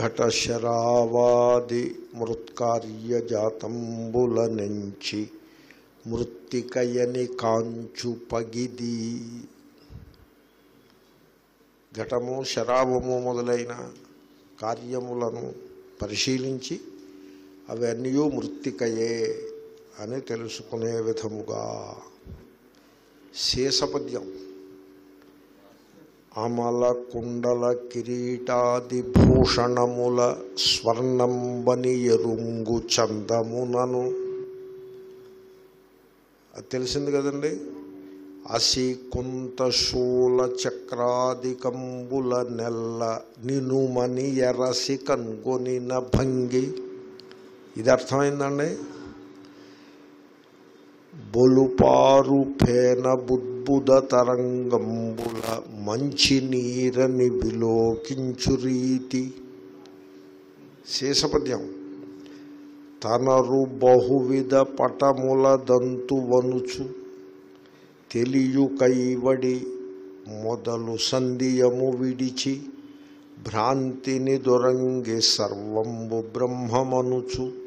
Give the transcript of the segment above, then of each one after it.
ఘటశరావాది మృత్కార్యజాతంబుల నుంచి మృత్తికయని కాంచు పగిది ఘటము శరావము మొదలైన కార్యములను పరిశీలించి అవన్నీ మృత్తికయే అని తెలుసుకునే విధముగా శేషపద్యం. అమల కుండల కిరీటాది భూషణముల స్వర్ణంబని ఎరుంగు చందమునను. అది తెలిసింది కదండి? అసి కుంత శూల చక్రాదికంబుల నెల్ల నినుమని ఎరసి కన్గొనిన భంగి. ఇది అర్థమైందండి? బొలుపారు ఫేన బుద్బుద తరంగంబుల మంచి నీరని విలోకించు రీతి. శేషపద్యం. తనరు బహువిధ పటముల దంతు వనుచు తెలియు కైవడి మొదలు సంధియము విడిచి భ్రాంతిని దొరంగి సర్వంబు బ్రహ్మమనుచు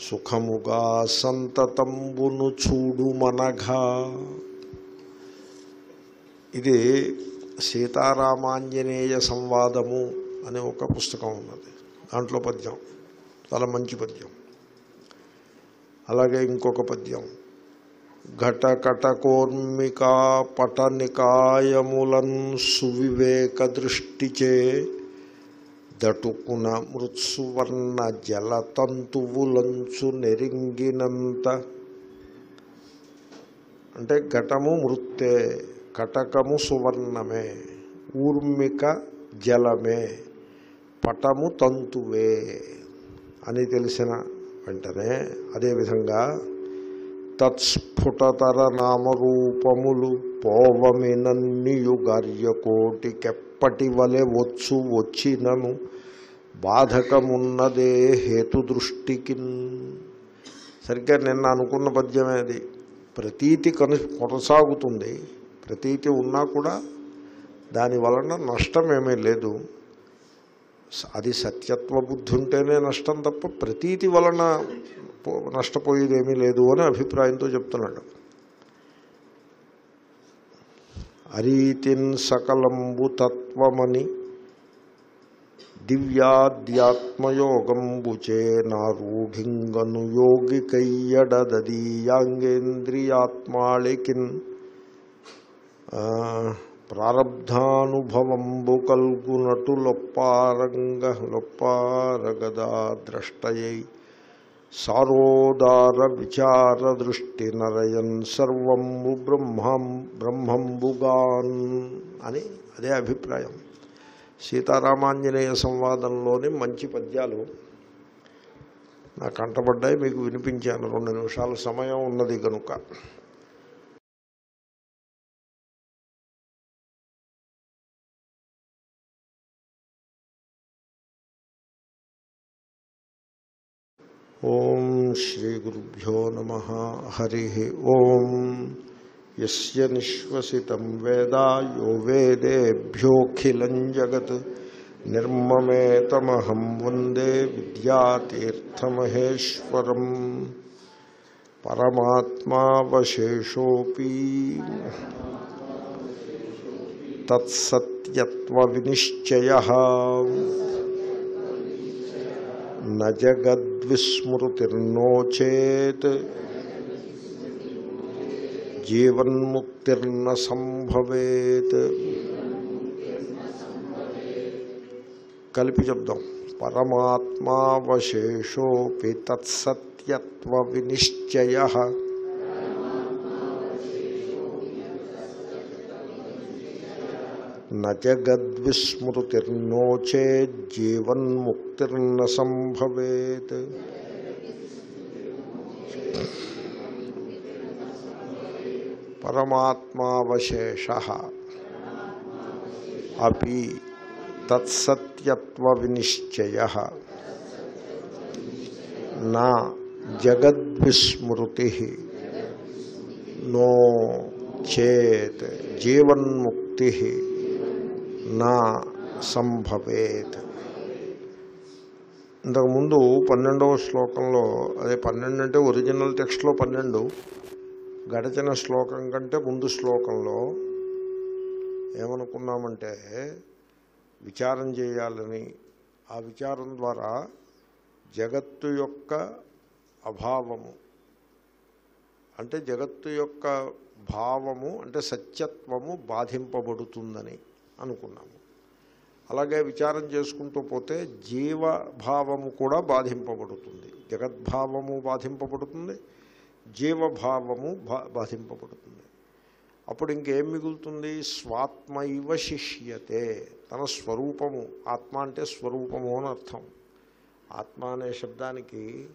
సుఖముగా సంతతంబును చూడుమనఘా ఇది సీతారామాంజనేయ సంవాదము అనే ఒక పుస్తకం ఉన్నది. దాంట్లో పద్యం. చాలా మంచి పద్యం. అలాగే ఇంకొక పద్యం. ఘటకటకోర్మికా పటనికాయములన్ సువివేక దృష్టిచే దటుకున మృత్సువర్ణ జలతంతువులంచు నెరింగినంత. అంటే ఘటము మృత్తే కటకము సువర్ణమే ఊర్మిక జలమే పటము తంతువే అని తెలిసిన వెంటనే అదేవిధంగా తత్స్ఫుటతర నామరూపములు పోవమినన్నియుగార్యకోటికెప్పటి వలె వచ్చు వచ్చినను బాధకమున్నదే హేతు దృష్టికి సరిగ్గా నిన్న అనుకున్న పద్యమే అది. ప్రతీతి కను కొనసాగుతుంది. ప్రతీతి ఉన్నా కూడా దాని వలన నష్టం ఏమీ లేదు అది సత్యత్వ బుద్ధి ఉంటేనే నష్టం తప్ప ప్రతీతి వలన నష్టపోయేదేమీ లేదు అని అభిప్రాయంతో చెప్తున్నాడు. అరీతిన్ సకలంబు తత్వమని దివ్యాధ్యాత్మయోగంబుచే నారూఢింగను యోగికయ్యడదీయాంగేంద్రియాత్మాళికిన్ ఆ, ప్రారబ్ధానుభవంబు కల్గునటు లొప్పారంగ లొప్పారగదా ద్రష్టయై సారోదార విచార దృష్టి నరయన్ సర్వంబు బ్రహ్మం బ్రహ్మంబుగాన్ అని అదే అభిప్రాయం. సీతారామాంజనేయ సంవాదంలోని మంచి పద్యాలు నాకు కంటపడ్డాయి మీకు వినిపించాను. రెండు నిమిషాల సమయం ఉన్నది కనుక ఓం శ్రీ గురుభ్యో నమ. హరి ఓం. యస్య నిశ్వసితం వేద యో వేదేభ్యోఖిలం జగత్ నిర్మమేతమహం వందే విద్యాతీర్థమహేశ్వరం పరమాత్మావశేషోపి తత్సత్యత్వవినిశ్చయ న జగద్విస్మృతిర్నోచేత్ జీవన్ముక్తిర్న సంభవేత్ కలిపి చెప్దాం పరమాత్మావశేషోపి తత్సత్యత్వ వినిశ్చయ న జగద్విస్మృతిర్నోచేజ్జీవన్ముక్తిర్న సంభవేత్ పరమాత్మావశేష. అపి తత్సత్యత్వ వినిశ్చయ నా జగద్విస్మృతి. నో చేత్ జీవన్ముక్తి. నా సంభవేత్. ఇంతకుముందు పన్నెండవ శ్లోకంలో అదే పన్నెండు అంటే ఒరిజినల్ టెక్స్ట్లో పన్నెండు గడిచిన శ్లోకం కంటే ముందు శ్లోకంలో ఏమనుకున్నామంటే విచారం చేయాలని. ఆ విచారం ద్వారా జగత్తు యొక్క అభావము అంటే జగత్తు యొక్క భావము అంటే సత్యత్వము బాధింపబడుతుందని అనుకున్నాము. అలాగే విచారం చేసుకుంటూ పోతే జీవభావము కూడా బాధింపబడుతుంది. జగద్భావము బాధింపబడుతుంది. జీవభావము బా బాధింపబడుతుంది. అప్పుడు ఇంకేం మిగులుతుంది? స్వాత్మైవ శిష్యతే. తన స్వరూపము. ఆత్మ అంటే స్వరూపము అని అర్థం. ఆత్మ అనే శబ్దానికి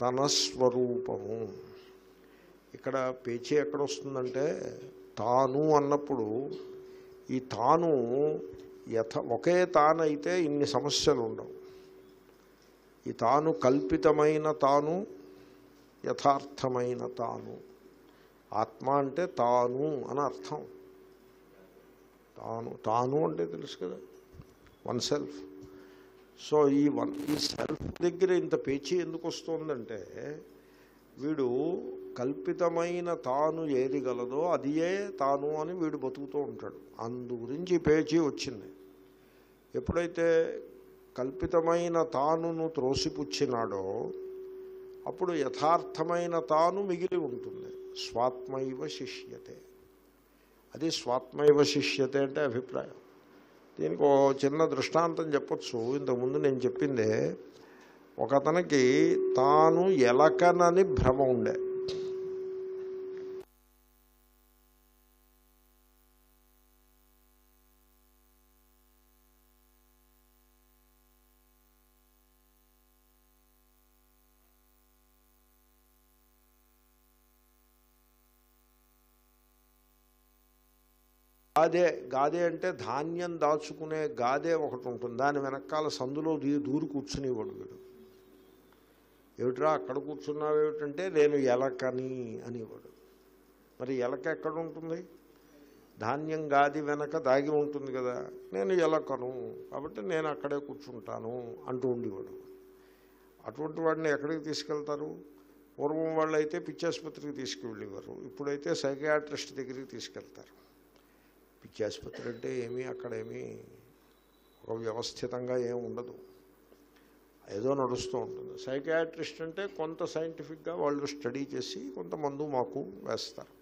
తన స్వరూపము. ఇక్కడ పేచీ ఎక్కడ వస్తుందంటే తాను అన్నప్పుడు ఈ తాను యథ ఒకే తానైతే ఇన్ని సమస్యలు ఉండవు ఈ తాను కల్పితమైన తాను యథార్థమైన తాను. ఆత్మ అంటే తాను అని అర్థం. తాను తాను అంటే తెలుసు కదా వన్ సెల్ఫ్. సో ఈ వన్ ఈ సెల్ఫ్ దగ్గర ఇంత పేచీ ఎందుకు వస్తుందంటే వీడు కల్పితమైన తాను ఏది గలదో అదియే తాను అని వీడు బతుకుతూ ఉంటాడు. అందు గురించి పేచీ వచ్చింది. ఎప్పుడైతే కల్పితమైన తానును త్రోసిపుచ్చినాడో అప్పుడు యథార్థమైన తాను మిగిలి ఉంటుంది. స్వాత్మైవ శిష్యతే. అది స్వాత్మైవ శిష్యతే అంటే అభిప్రాయం. దీనికి ఓ చిన్న దృష్టాంతం చెప్పొచ్చు. ఇంతకుముందు నేను చెప్పిందే ఒకతనికి తాను ఎలకనని భ్రమ ఉండే. గాదే గాదే అంటే ధాన్యం దాచుకునే గాదే ఒకటి ఉంటుంది. దాని వెనకాల సందులో దీ దూరి కూర్చునేవాడు వీడు. ఏమిట్రా అక్కడ కూర్చున్నావు ఏమిటంటే నేను ఎలకని అనేవాడు. మరి ఎలక ఎక్కడ ఉంటుంది? ధాన్యం గాది వెనక దాగి ఉంటుంది కదా నేను ఎలకను కాబట్టి నేను అక్కడే కూర్చుంటాను అంటూ ఉండేవాడు. అటువంటి వాడిని ఎక్కడికి తీసుకెళ్తారు? పూర్వం వాళ్ళు అయితే పిచ్చాసుపత్రికి తీసుకువెళ్ళేవారు. ఇప్పుడైతే సైకియాట్రిస్ట్ దగ్గరికి తీసుకెళ్తారు. పిచ్చాసుపత్రి అంటే ఏమీ అక్కడేమీ ఒక వ్యవస్థితంగా ఏం ఉండదు. ఏదో నడుస్తూ ఉంటుంది. సైకాట్రిస్ట్ అంటే కొంత సైంటిఫిక్గా వాళ్ళు స్టడీ చేసి కొంత మందు మాకు వేస్తారు.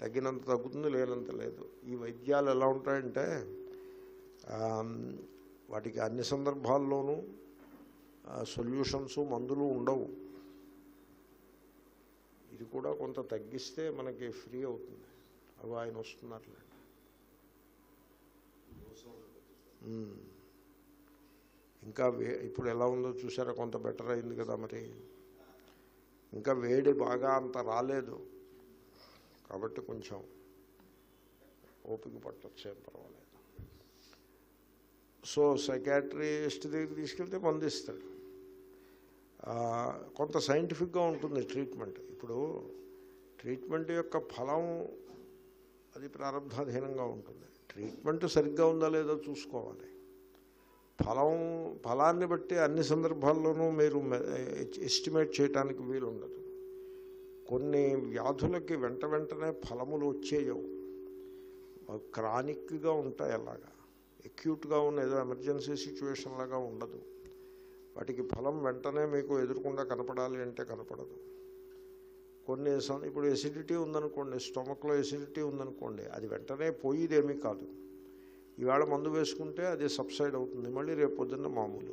తగ్గినంత తగ్గుతుంది లేనంత లేదు. ఈ వైద్యాలు ఎలా ఉంటాయంటే వాటికి అన్ని సందర్భాల్లోనూ సొల్యూషన్స్ మందులు ఉండవు. ఇది కూడా కొంత తగ్గిస్తే మనకి ఫ్రీ అవుతుంది. అవి ఆయన వస్తున్నారులే మ్మ్. ఇంకా వే ఇప్పుడు ఎలా ఉందో చూసారా? కొంత బెటర్ అయింది కదా మరి. ఇంకా వేడి బాగా అంత రాలేదు. కాబట్టి కొంచెం ఓపిక పట్టొచ్చు ఏం పర్వాలేదు. సో సైకాట్రిస్ట్ దగ్గరికి తీసుకెళ్తే మందిస్తాడు. కొంత సైంటిఫిక్గా ఉంటుంది ట్రీట్మెంట్ ఇప్పుడు ట్రీట్మెంట్ యొక్క ఫలం అది ప్రారంభాధీనంగా ఉంటుంది. ట్రీట్మెంట్ సరిగ్గా ఉందా లేదో చూసుకోవాలి. ఫలం ఫలాన్ని బట్టి అన్ని సందర్భాల్లోనూ మీరు ఎస్టిమేట్ చేయడానికి వీలుండదు. కొన్ని వ్యాధులకి వెంట వెంటనే ఫలములు వచ్చేయవు. క్రానిక్గా ఉంటాయి అలాగా. ఎక్యూట్గా ఉన్న ఏదో ఎమర్జెన్సీ సిచ్యువేషన్ లాగా ఉండదు. వాటికి ఫలం వెంటనే మీకు ఎదురకుండా కనపడాలి అంటే కనపడదు. కొన్ని ఇప్పుడు ఎసిడిటీ ఉందనుకోండి స్టొమక్లో ఎసిడిటీ ఉందనుకోండి అది వెంటనే పోయిదేమీ కాదు. ఈవేళ మందు వేసుకుంటే అది సబ్సైడ్ అవుతుంది మళ్ళీ రేపు పొద్దున్న మామూలు.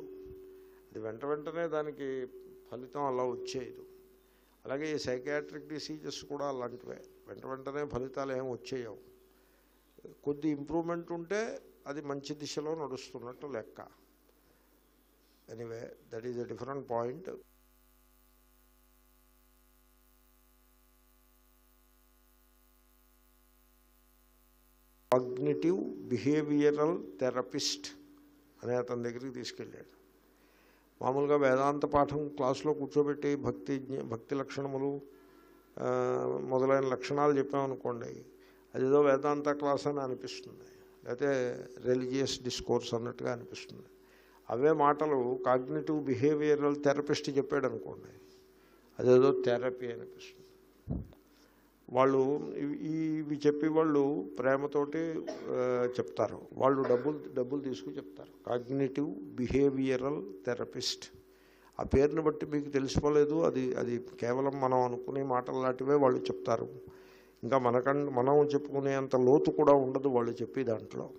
అది వెంట వెంటనే దానికి ఫలితం అలా వచ్చేయదు. అలాగే ఈ సైకాట్రిక్ డిసీజెస్ కూడా అలాంటివే. వెంట వెంటనే ఫలితాలు ఏం వచ్చేయవు. కొద్ది ఇంప్రూవ్మెంట్ ఉంటే అది మంచి దిశలో నడుస్తున్నట్టు లెక్క. Anyway that is a different point cognitive behavioural therapist అనే అతని దగ్గరికి తీసుకెళ్ళాడు. మామూలుగా వేదాంత పాఠం క్లాసులో కూర్చోబెట్టి భక్తి భక్తి లక్షణములు మొదలైన లక్షణాలు చెప్పామనుకోండి అదేదో వేదాంత క్లాస్ అని అనిపిస్తుంది. లేకపోతే రిలీజియస్ డిస్కోర్స్ అన్నట్టుగా అనిపిస్తుంది. అవే మాటలు కాగ్నిటివ్ బిహేవియరల్ థెరపిస్ట్ చెప్పాడు అనుకోండి అదేదో థెరపీ అనిపిస్తుంది. వాళ్ళు ఇవి ఇవి చెప్పి వాళ్ళు ప్రేమతోటి చెప్తారు. వాళ్ళు డబ్బులు డబ్బులు తీసుకు చెప్తారు. Cognitive behavioural therapist. ఆ పేరుని బట్టి మీకు తెలిసిపోలేదు. అది అది కేవలం మనం అనుకునే మాటలు లాంటివే వాళ్ళు చెప్తారు. ఇంకా మనకం మనం చెప్పుకునే అంత లోతు కూడా ఉండదు వాళ్ళు చెప్పి దాంట్లో.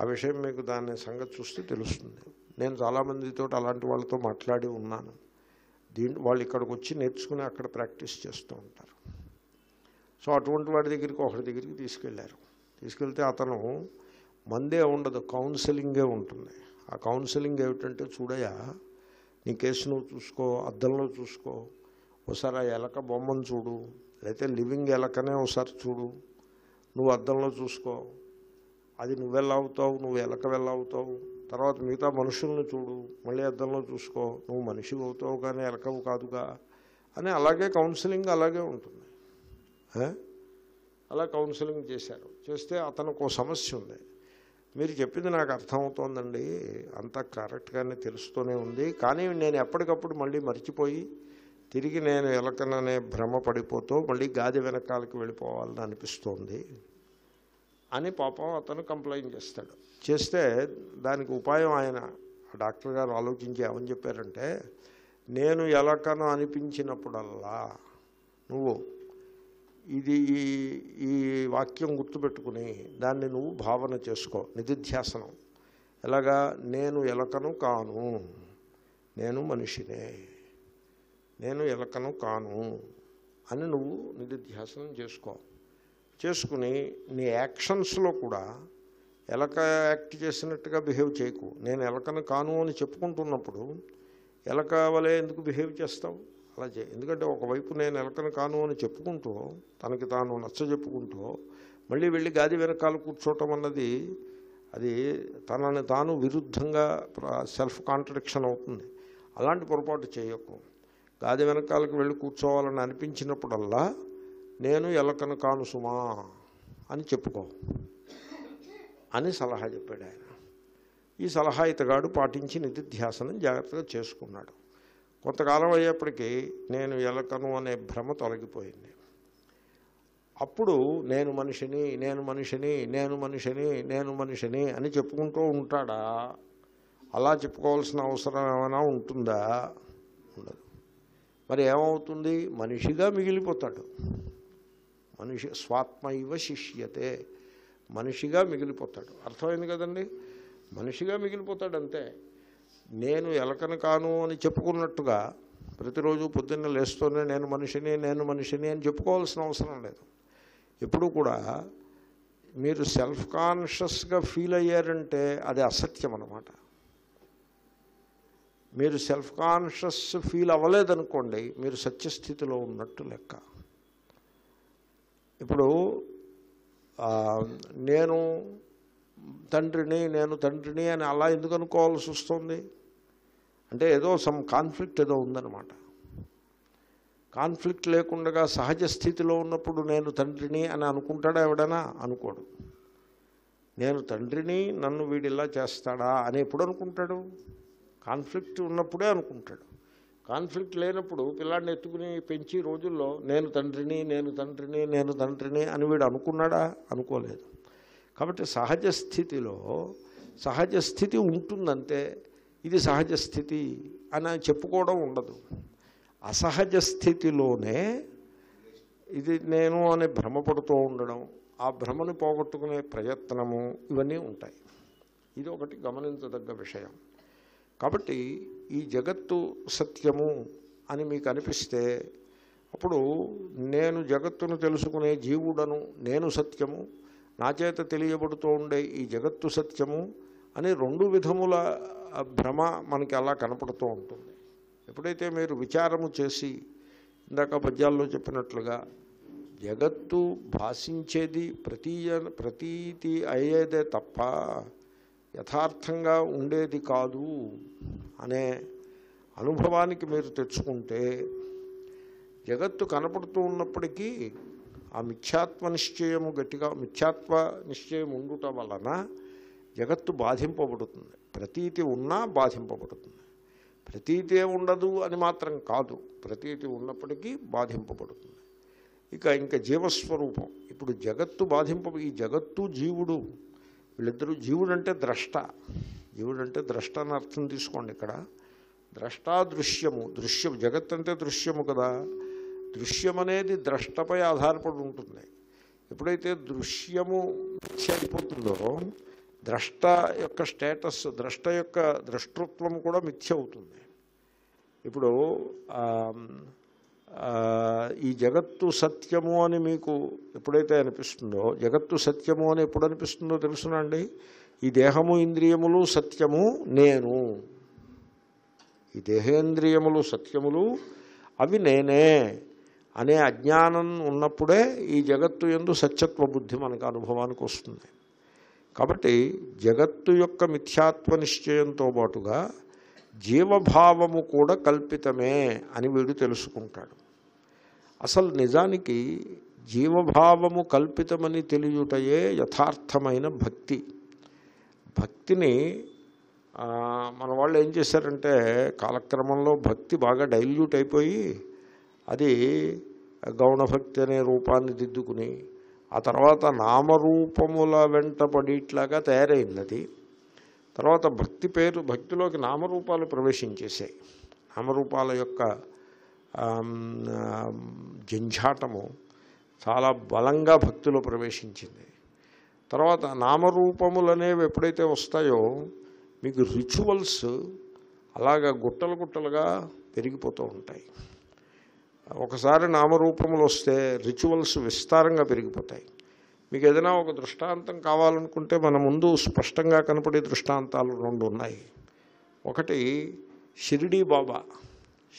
ఆ విషయం మీకు దాని సంగతి చూస్తే తెలుస్తుంది. నేను చాలామందితో అలాంటి వాళ్ళతో మాట్లాడి ఉన్నాను. దీని వాళ్ళు ఇక్కడికి వచ్చి నేర్చుకుని అక్కడ ప్రాక్టీస్ చేస్తూ ఉంటారు. సో అటువంటి వాడి దగ్గరికి ఒకటి దగ్గరికి తీసుకెళ్ళారు తీసుకెళ్తే అతను మందే ఉండదు కౌన్సిలింగే ఉంటుంది. ఆ కౌన్సిలింగ్ ఏమిటంటే చూడయా నీ కేసు నువ్వు చూసుకో అద్దంలో చూసుకో. ఒకసారి ఆ ఎలక బొమ్మను చూడు లేకపోతే లివింగ్ ఎలకనే ఒకసారి చూడు. నువ్వు అద్దంలో చూసుకో. అది నువ్వెలా అవుతావు నువ్వు ఎలక వెళ్ళ అవుతావు? తర్వాత మిగతా మనుషుల్ని చూడు మళ్ళీ అద్దంలో చూసుకో. నువ్వు మనిషి అవుతావు కానీ ఎలకవు కాదుగా అని అలాగే కౌన్సిలింగ్ అలాగే ఉంటుంది. అలా కౌన్సిలింగ్ చేశారు. చేస్తే అతనికి ఒక సమస్య ఉంది. మీరు చెప్పింది నాకు అర్థమవుతోందండి. అంతా కరెక్ట్గానే తెలుస్తూనే ఉంది. కానీ నేను ఎప్పటికప్పుడు మళ్ళీ మర్చిపోయి తిరిగి నేను ఎలకననే భ్రమ పడిపోతూ మళ్ళీ గాది వెనకాలకి వెళ్ళిపోవాలని అనిపిస్తోంది అని పాపం అతను కంప్లైంట్ చేస్తాడు. చేస్తే దానికి ఉపాయం ఆయన ఆ డాక్టర్ గారు ఆలోచించి ఏమని చెప్పారంటే నేను ఎలకను అనిపించినప్పుడల్లా నువ్వు ఇది ఈ ఈ వాక్యం గుర్తుపెట్టుకుని దాన్ని నువ్వు భావన చేసుకో. నిధిధ్యాసనం. ఎలాగా? నేను ఎలకను కాను. నేను మనిషినే. నేను ఎలకను కాను అని నువ్వు నిధిధ్యాసనం చేసుకో. చేసుకుని నీ యాక్షన్స్లో కూడా ఎలక యాక్ట్ చేసినట్టుగా బిహేవ్ చేయకు. నేను ఎలకను కాను అని చెప్పుకుంటున్నప్పుడు ఎలక వలె ఎందుకు బిహేవ్ చేస్తావు? అలా చే ఎందుకంటే ఒకవైపు నేను ఎలకను కాను అని చెప్పుకుంటూ తనకి తాను నచ్చ చెప్పుకుంటూ మళ్ళీ వెళ్ళి గాది వెనకాల కూర్చోవటం అన్నది అది తనని తాను విరుద్ధంగా సెల్ఫ్ కాంట్రడిక్షన్ అవుతుంది. అలాంటి పొరపాటు చేయకు. గాది వెనకాలకు వెళ్ళి కూర్చోవాలని అనిపించినప్పుడల్లా నేను ఎలకను కాను సుమా అని చెప్పుకో అని సలహా చెప్పాడు ఆయన. ఈ సలహా ఇతగాడు పాటించి నిధిధ్యాసనం జాగ్రత్తగా చేసుకున్నాడు. కొంతకాలం అయ్యేప్పటికీ నేను ఎలకను అనే భ్రమ తొలగిపోయింది. అప్పుడు నేను మనిషిని నేను మనిషిని నేను మనిషిని నేను మనిషిని అని చెప్పుకుంటూ ఉంటాడా? అలా చెప్పుకోవాల్సిన అవసరం ఏమైనా ఉంటుందా? ఉండదు. మరి ఏమవుతుంది? మనిషిగా మిగిలిపోతాడు. మనిషి స్వాత్మైవ శిష్యతే. మనిషిగా మిగిలిపోతాడు. అర్థమైంది కదండి? మనిషిగా మిగిలిపోతాడు అంతే నేను ఎలకను కాను అని చెప్పుకున్నట్టుగా ప్రతిరోజు పొద్దున్న లేస్తూనే నేను మనిషిని నేను మనిషిని అని చెప్పుకోవాల్సిన అవసరం లేదు. ఎప్పుడు కూడా మీరు సెల్ఫ్ కాన్షియస్గా ఫీల్ అయ్యారంటే అది అసత్యం అనమాట మీరు సెల్ఫ్ కాన్షియస్ ఫీల్ అవ్వలేదనుకోండి మీరు సత్యస్థితిలో ఉన్నట్టు లెక్క. ఇప్పుడు నేను తండ్రిని నేను తండ్రిని అని అలా ఎందుకు అనుకోవాల్సి వస్తుంది? అంటే ఏదో సమ్ కాన్ఫ్లిక్ట్ ఏదో ఉందన్నమాట. కాన్ఫ్లిక్ట్ లేకుండా సహజ స్థితిలో ఉన్నప్పుడు నేను తండ్రిని అని అనుకుంటాడా ఎవడైనా? అనుకోడు. నేను తండ్రిని నన్ను వీడిలా చేస్తాడా అని ఎప్పుడు అనుకుంటాడు? కాన్ఫ్లిక్ట్ ఉన్నప్పుడే అనుకుంటాడు. కాన్ఫ్లిక్ట్ లేనప్పుడు పిల్లాడిని ఎత్తుకుని పెంచి రోజుల్లో నేను తండ్రిని నేను తండ్రిని నేను తండ్రిని అని వీడు అనుకున్నాడా? అనుకోలేదు. కాబట్టి సహజ స్థితిలో సహజ స్థితి ఉంటుందంటే ఇది సహజ స్థితి అని చెప్పుకోవడం ఉండదు. అసహజ స్థితిలోనే ఇది నేను అని భ్రమపడుతూ ఉండడం ఆ భ్రమని పోగొట్టుకునే ప్రయత్నము ఇవన్నీ ఉంటాయి. ఇది ఒకటి గమనించదగ్గ విషయం. కాబట్టి ఈ జగత్తు సత్యము అని మీకు అనిపిస్తే అప్పుడు నేను జగత్తును తెలుసుకునే జీవుడను నేను సత్యము నా చేత తెలియబడుతూ ఉండే ఈ జగత్తు సత్యము అని రెండు విధముల భ్రమ మనకి అలా కనపడుతూ ఉంటుంది. ఎప్పుడైతే మీరు విచారము చేసి ఇందాక పద్యాల్లో చెప్పినట్లుగా జగత్తు భాషించేది ప్రతీయ ప్రతీతి అయ్యేదే తప్ప యథార్థంగా ఉండేది కాదు అనే అనుభవానికి మీరు తెచ్చుకుంటే జగత్తు కనపడుతూ ఉన్నప్పటికీ ఆ మిథ్యాత్వ నిశ్చయము గట్టిగా మిథ్యాత్వ నిశ్చయం ఉండుట వలన జగత్తు బాధింపబడుతుంది. ప్రతీతి ఉన్నా బాధింపబడుతుంది. ప్రతీతే ఉండదు అని మాత్రం కాదు. ప్రతీతి ఉన్నప్పటికీ బాధింపబడుతుంది. ఇక ఇంకా జీవస్వరూపం. ఇప్పుడు జగత్తు బాధింప ఈ జగత్తు జీవుడు. వీళ్ళిద్దరూ జీవుడు అంటే ద్రష్ట. జీవుడు అంటే ద్రష్ట అని అర్థం తీసుకోండి ఇక్కడ. ద్రష్టా దృశ్యము. దృశ్యం జగత్ అంటే దృశ్యము కదా. దృశ్యం అనేది ద్రష్టపై ఆధారపడి ఉంటుంది. ఎప్పుడైతే దృశ్యము మిథ్య అయిపోతుందో ద్రష్ట యొక్క స్టేటస్ ద్రష్ట యొక్క ద్రష్టృత్వం కూడా మిథ్య అవుతుంది. ఇప్పుడు ఈ జగత్తు సత్యము అని మీకు ఎప్పుడైతే అనిపిస్తుందో జగత్తు సత్యము అని ఎప్పుడు అనిపిస్తుందో తెలుసునండి ఈ దేహము ఇంద్రియములు సత్యము నేను. ఈ దేహేంద్రియములు సత్యములు అవి నేనే అనే అజ్ఞానం ఉన్నప్పుడే ఈ జగత్తు ఎందు సత్యత్వ బుద్ధి మనకు అనుభవానికి వస్తుంది. కాబట్టి జగత్తు యొక్క మిథ్యాత్వ నిశ్చయంతో పాటుగా జీవభావము కూడా కల్పితమే అని వీడు తెలుసుకుంటాడు. అసలు నిజానికి జీవభావము కల్పితమని తెలియటయే యథార్థమైన భక్తి. భక్తిని మన వాళ్ళు ఏం చేశారంటే కాలక్రమంలో భక్తి బాగా డైల్యూట్ అయిపోయి అది గౌణభక్తి అనే రూపాన్ని దిద్దుకుని ఆ తర్వాత నామరూపముల వెంటపడిట్లాగా తయారైంది అది. తర్వాత భక్తి పేరు భక్తిలోకి నామరూపాలు ప్రవేశించేసాయి నామరూపాల యొక్క జంఝాటము చాలా బలంగా భక్తిలో ప్రవేశించింది. తర్వాత నామరూపములు అనేవి ఎప్పుడైతే వస్తాయో మీకు రిచువల్స్ అలాగా గుట్టలు గుట్టలుగా పెరిగిపోతూ ఉంటాయి. ఒకసారి నామరూపములు వస్తే రిచువల్స్ విస్తారంగా పెరిగిపోతాయి. మీకు ఏదైనా ఒక దృష్టాంతం కావాలనుకుంటే మన ముందు స్పష్టంగా కనపడే దృష్టాంతాలు రెండు ఉన్నాయి. ఒకటి షిరిడీ బాబా.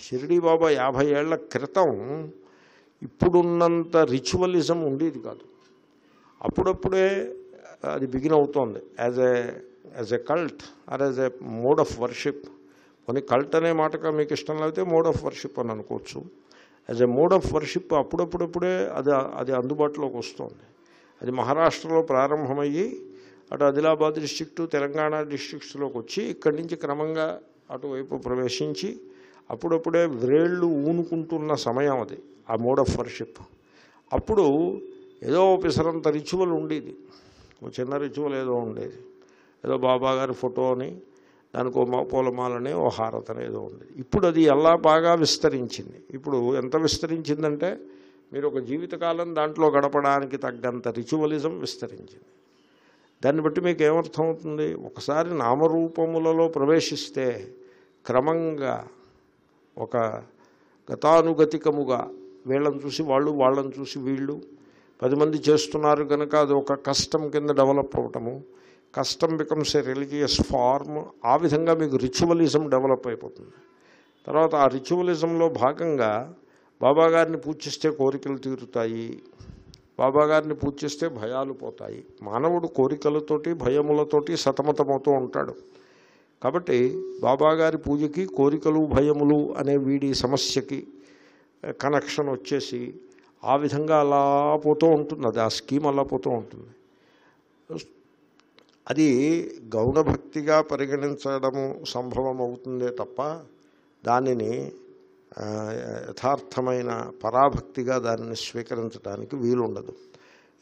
షిరిడీ బాబా యాభై ఏళ్ళ క్రితం ఇప్పుడున్నంత రిచువలిజం ఉండేది కాదు. అప్పుడప్పుడే అది బిగిన్ అవుతోంది. As a as a cult or as a mode of worship కొన్ని కల్ట్ అనే మాటగా మీకు ఇష్టం లేకపోతే మోడ్ ఆఫ్ వర్షిప్ అని అనుకోవచ్చు. As a mode of worship అప్పుడప్పుడప్పుడే అది అది అందుబాటులోకి వస్తుంది. అది మహారాష్ట్రలో ప్రారంభమయ్యి అటు ఆదిలాబాద్ డిస్టిక్టు తెలంగాణ డిస్టిక్స్లోకి వచ్చి ఇక్కడి నుంచి క్రమంగా అటువైపు ప్రవేశించి అప్పుడప్పుడే వ్రేళ్ళు ఊనుకుంటున్న సమయం అది ఆ మోడ్ ఆఫ్ వర్షిప్ అప్పుడు ఏదో పిసరంత రిచువల్ ఉండేది. చిన్న రిచువల్ ఏదో ఉండేది. ఏదో బాబా గారి ఫోటోని దానికి ఓ మా- ఓ హారత ఏదో ఉంది ఇప్పుడు అది ఎలా బాగా విస్తరించింది? ఇప్పుడు ఎంత విస్తరించిందంటే మీరు ఒక జీవితకాలం దాంట్లో గడపడానికి తగ్గంత రిచువలిజం విస్తరించింది. దాన్ని బట్టి మీకు ఏమర్థం అవుతుంది ఒకసారి నామరూపములలో ప్రవేశిస్తే క్రమంగా ఒక గతానుగతికముగా వీళ్ళని చూసి వాళ్ళు వాళ్ళని చూసి వీళ్ళు పది మంది చేస్తున్నారు కనుక అది ఒక కష్టం కింద డెవలప్ అవటము కష్టం బికమ్స్ ఏ రిలీజియస్ ఫార్మ్ ఆ విధంగా మీకు రిచువలిజం డెవలప్ అయిపోతుంది. తర్వాత ఆ రిచువలిజంలో భాగంగా బాబా గారిని పూజిస్తే కోరికలు తీరుతాయి. బాబాగారిని పూజిస్తే భయాలు పోతాయి. మానవుడు కోరికలతోటి భయములతోటి సతమతమవుతూ ఉంటాడు. కాబట్టి బాబాగారి పూజకి కోరికలు భయములు అనే వీడి సమస్యకి కనెక్షన్ వచ్చేసి ఆ విధంగా అలా పోతూ ఉంటుంది. అది ఆ స్కీమ్ అలా పోతూ ఉంటుంది. అది గౌణభక్తిగా పరిగణించడము సంభవం అవుతుందే తప్ప దానిని యథార్థమైన పరాభక్తిగా దానిని స్వీకరించడానికి వీలుండదు.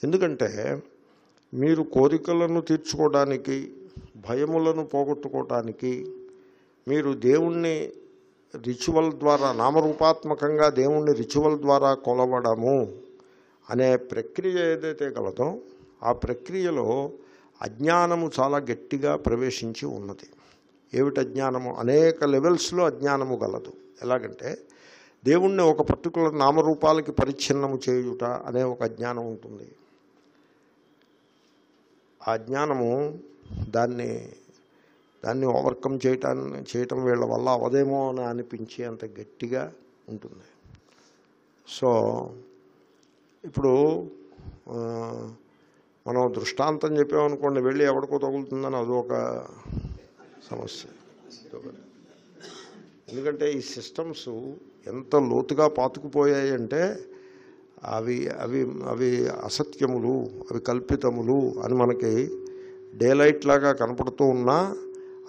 ఎందుకంటే మీరు కోరికలను తీర్చుకోవడానికి భయములను పోగొట్టుకోవటానికి మీరు దేవుణ్ణి రిచువల్ ద్వారా నామరూపాత్మకంగా దేవుణ్ణి రిచువల్ ద్వారా కొలవడము అనే ప్రక్రియ ఏదైతే గలదో ఆ ప్రక్రియలో అజ్ఞానము చాలా గట్టిగా ప్రవేశించి ఉన్నది. ఏమిటి అజ్ఞానము? అనేక లెవెల్స్లో అజ్ఞానము గలదు. ఎలాగంటే దేవుణ్ణి ఒక పర్టికులర్ నామరూపాలకి పరిచ్ఛిన్నము చేయుట అనే ఒక అజ్ఞానం ఉంటుంది. ఆ జ్ఞానము దాన్ని దాన్ని ఓవర్కమ్ చేయటాన్ని చేయటం వీళ్ళ వల్ల అవదేమో అని అనిపించి అంత గట్టిగా ఉంటుంది. సో ఇప్పుడు మనం దృష్టాంతం చెప్పామనుకోండి వెళ్ళి ఎవరికో తగులుతుందని అదొక సమస్య. ఎందుకంటే ఈ సిస్టమ్స్ ఎంత లోతుగా పాతుకుపోయాయంటే అవి అవి అవి అసత్యములు అవి కల్పితములు అని మనకి డేలైట్ లాగా కనపడుతూ ఉన్నా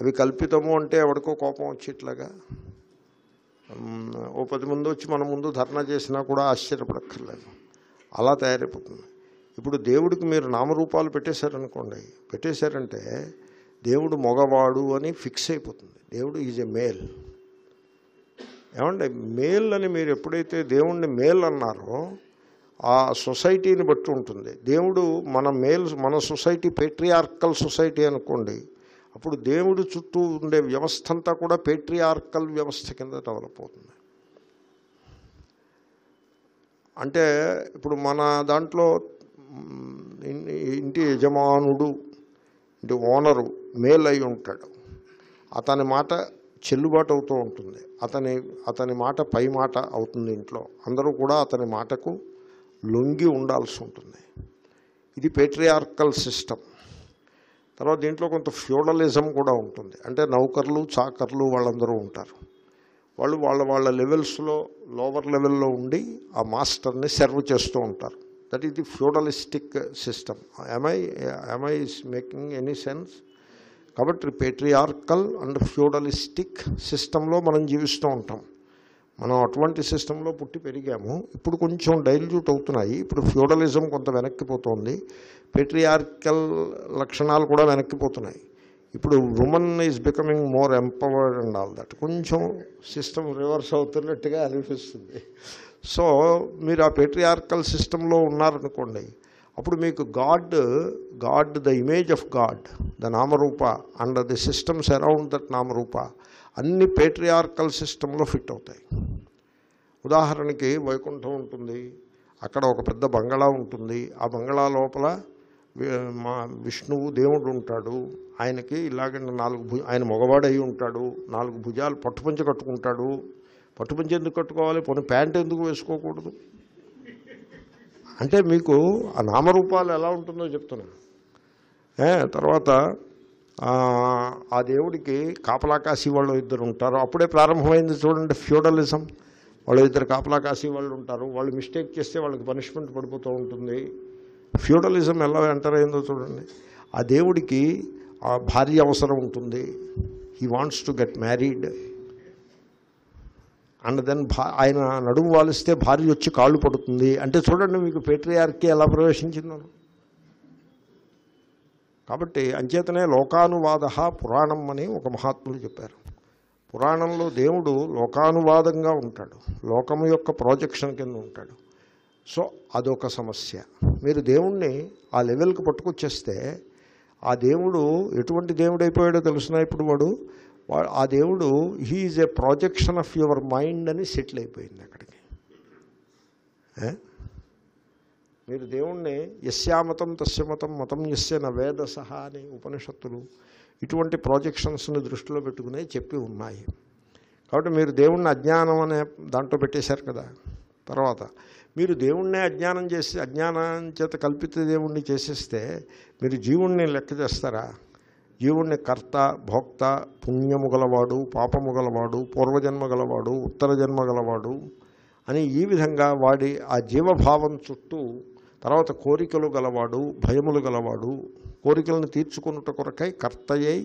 అవి కల్పితము అంటే ఎవరికో కోపం వచ్చేట్లాగా. ఓ పది మంది వచ్చి మన ముందు ధర్నా చేసినా కూడా ఆశ్చర్యపడక్కర్లేదు. అలా తయారైపోతుంది. ఇప్పుడు దేవుడికి మీరు నామరూపాలు పెట్టేశారనుకోండి పెట్టేశారంటే దేవుడు మగవాడు అని ఫిక్స్ అయిపోతుంది. దేవుడు ఈజ్ ఎ మేల్ ఏమంటే మేల్ అని మీరు ఎప్పుడైతే దేవుణ్ణి మేల్ అన్నారో ఆ సొసైటీని బట్టి ఉంటుంది. దేవుడు మన మేల్ మన సొసైటీ పేట్రియార్కల్ సొసైటీ అనుకోండి అప్పుడు దేవుడు చుట్టూ ఉండే వ్యవస్థ అంతా కూడా పేట్రియార్కల్ వ్యవస్థ కింద డెవలప్ అవుతుంది అంటే ఇప్పుడు మన దాంట్లో ఇంటి యజమానుడు ఇంటి ఓనరు మేల్ అయి ఉంటాడు. అతని మాట చెల్లుబాటు అవుతూ ఉంటుంది. అతని అతని మాట పై మాట అవుతుంది ఇంట్లో. అందరూ కూడా అతని మాటకు లొంగి ఉండాల్సి ఉంటుంది. ఇది పేట్రియార్కల్ సిస్టమ్ తర్వాత దీంట్లో కొంత ఫ్యూడలిజం కూడా ఉంటుంది. అంటే నౌకర్లు చాకర్లు వాళ్ళందరూ ఉంటారు. వాళ్ళు వాళ్ళ వాళ్ళ లెవెల్స్లో లోవర్ లెవెల్లో ఉండి ఆ మాస్టర్ని సర్వ్ చేస్తూ ఉంటారు. That is the feudalistic system I I making any sense కాబట్టి పేట్రియార్కల్ అండ్ ఫ్యూడలిస్టిక్ సిస్టంలో మనం జీవిస్తూ ఉంటాం. మనం అటువంటి సిస్టంలో పుట్టి పెరిగాము. ఇప్పుడు కొంచెం డైల్యూట్ అవుతున్నాయి. ఇప్పుడు ఫ్యూడలిజం కొంత వెనక్కిపోతుంది. పేట్రియార్కల్ లక్షణాలు కూడా వెనక్కిపోతున్నాయి. ఇప్పుడు women is becoming more empowered and all that కొంచెం సిస్టమ్ రివర్స్ అవుతున్నట్టుగా అనిపిస్తుంది. సో మీరు ఆ పేట్రియార్కల్ సిస్టంలో ఉన్నారనుకోండి అప్పుడు మీకు God God the image of God the నామరూప and the systems around that నామరూప అన్ని పేట్రియార్కల్ సిస్టంలో ఫిట్ అవుతాయి. ఉదాహరణకి వైకుంఠం ఉంటుంది అక్కడ ఒక పెద్ద బంగళా ఉంటుంది ఆ బంగళా లోపల మా విష్ణువు దేవుడు ఉంటాడు ఆయనకి ఇలాగ నాలుగు భు ఆయన మగవాడు ఉంటాడు నాలుగు భుజాలు పట్టుపంచ కట్టుకుంటాడు పట్టుపంచి ఎందుకు కట్టుకోవాలి? పోనీ ప్యాంట్ ఎందుకు వేసుకోకూడదు? అంటే మీకు ఆ నామరూపాలు ఎలా ఉంటుందో చెప్తున్నా. తర్వాత ఆ, దేవుడికి కాపలాకాశి వాళ్ళు ఇద్దరు ఉంటారు. అప్పుడే ప్రారంభమైంది చూడండి ఫ్యూడలిజం. వాళ్ళు ఇద్దరు కాపలాకాశి వాళ్ళు ఉంటారు. వాళ్ళు మిస్టేక్ చేస్తే వాళ్ళకి పనిష్మెంట్ పడిపోతూ ఉంటుంది. ఫ్యూడలిజం ఎలా ఎంటర్ అయిందో చూడండి. ఆ దేవుడికి ఆ భార్య అవసరం ఉంటుంది. He wants to get married and then భా ఆయన నడుము వాలిస్తే భార్య వచ్చి కాళ్ళు పడుతుంది. అంటే చూడండి మీకు పేట్రియార్కి ఎలా ప్రవేశించిందో. కాబట్టి అంచేతనే లోకానువాద పురాణం అని ఒక మహాత్ములు చెప్పారు. పురాణంలో దేవుడు లోకానువాదంగా ఉంటాడు. లోకము యొక్క ప్రాజెక్షన్ కింద ఉంటాడు. సో అదొక సమస్య. మీరు దేవుణ్ణి ఆ లెవెల్కి పట్టుకొచ్చేస్తే ఆ దేవుడు ఎటువంటి దేవుడైపోయాడో తెలుసిన ఇప్పుడు వాడు? ఆ దేవుడు he is a projection of your mind అని సెటిల్ అయిపోయింది అక్కడికి. మీరు దేవుణ్ణి యస్యామతం తస్యమతం మతం మతం యస్య నవేద వేద సహా అని ఉపనిషత్తులు ఇటువంటి ప్రాజెక్షన్స్ని దృష్టిలో పెట్టుకునే చెప్పి ఉన్నాయి. కాబట్టి మీరు దేవుణ్ణి అజ్ఞానం అనే దాంట్లో పెట్టేశారు కదా. తర్వాత మీరు దేవుణ్ణే అజ్ఞానం చేసి అజ్ఞానం చేత కల్పిత దేవుణ్ణి చేసేస్తే మీరు జీవుణ్ణి లెక్క చేస్తారా? జీవుణ్ణి కర్త భోక్త పుణ్యము గలవాడు పాపము గలవాడు పూర్వజన్మ గలవాడు ఉత్తర జన్మ గలవాడు అని ఈ విధంగా వాడి ఆ జీవభావం చుట్టూ తర్వాత కోరికలు గలవాడు భయములు గలవాడు కోరికలను తీర్చుకున్నట కొరకై కర్తయ్యై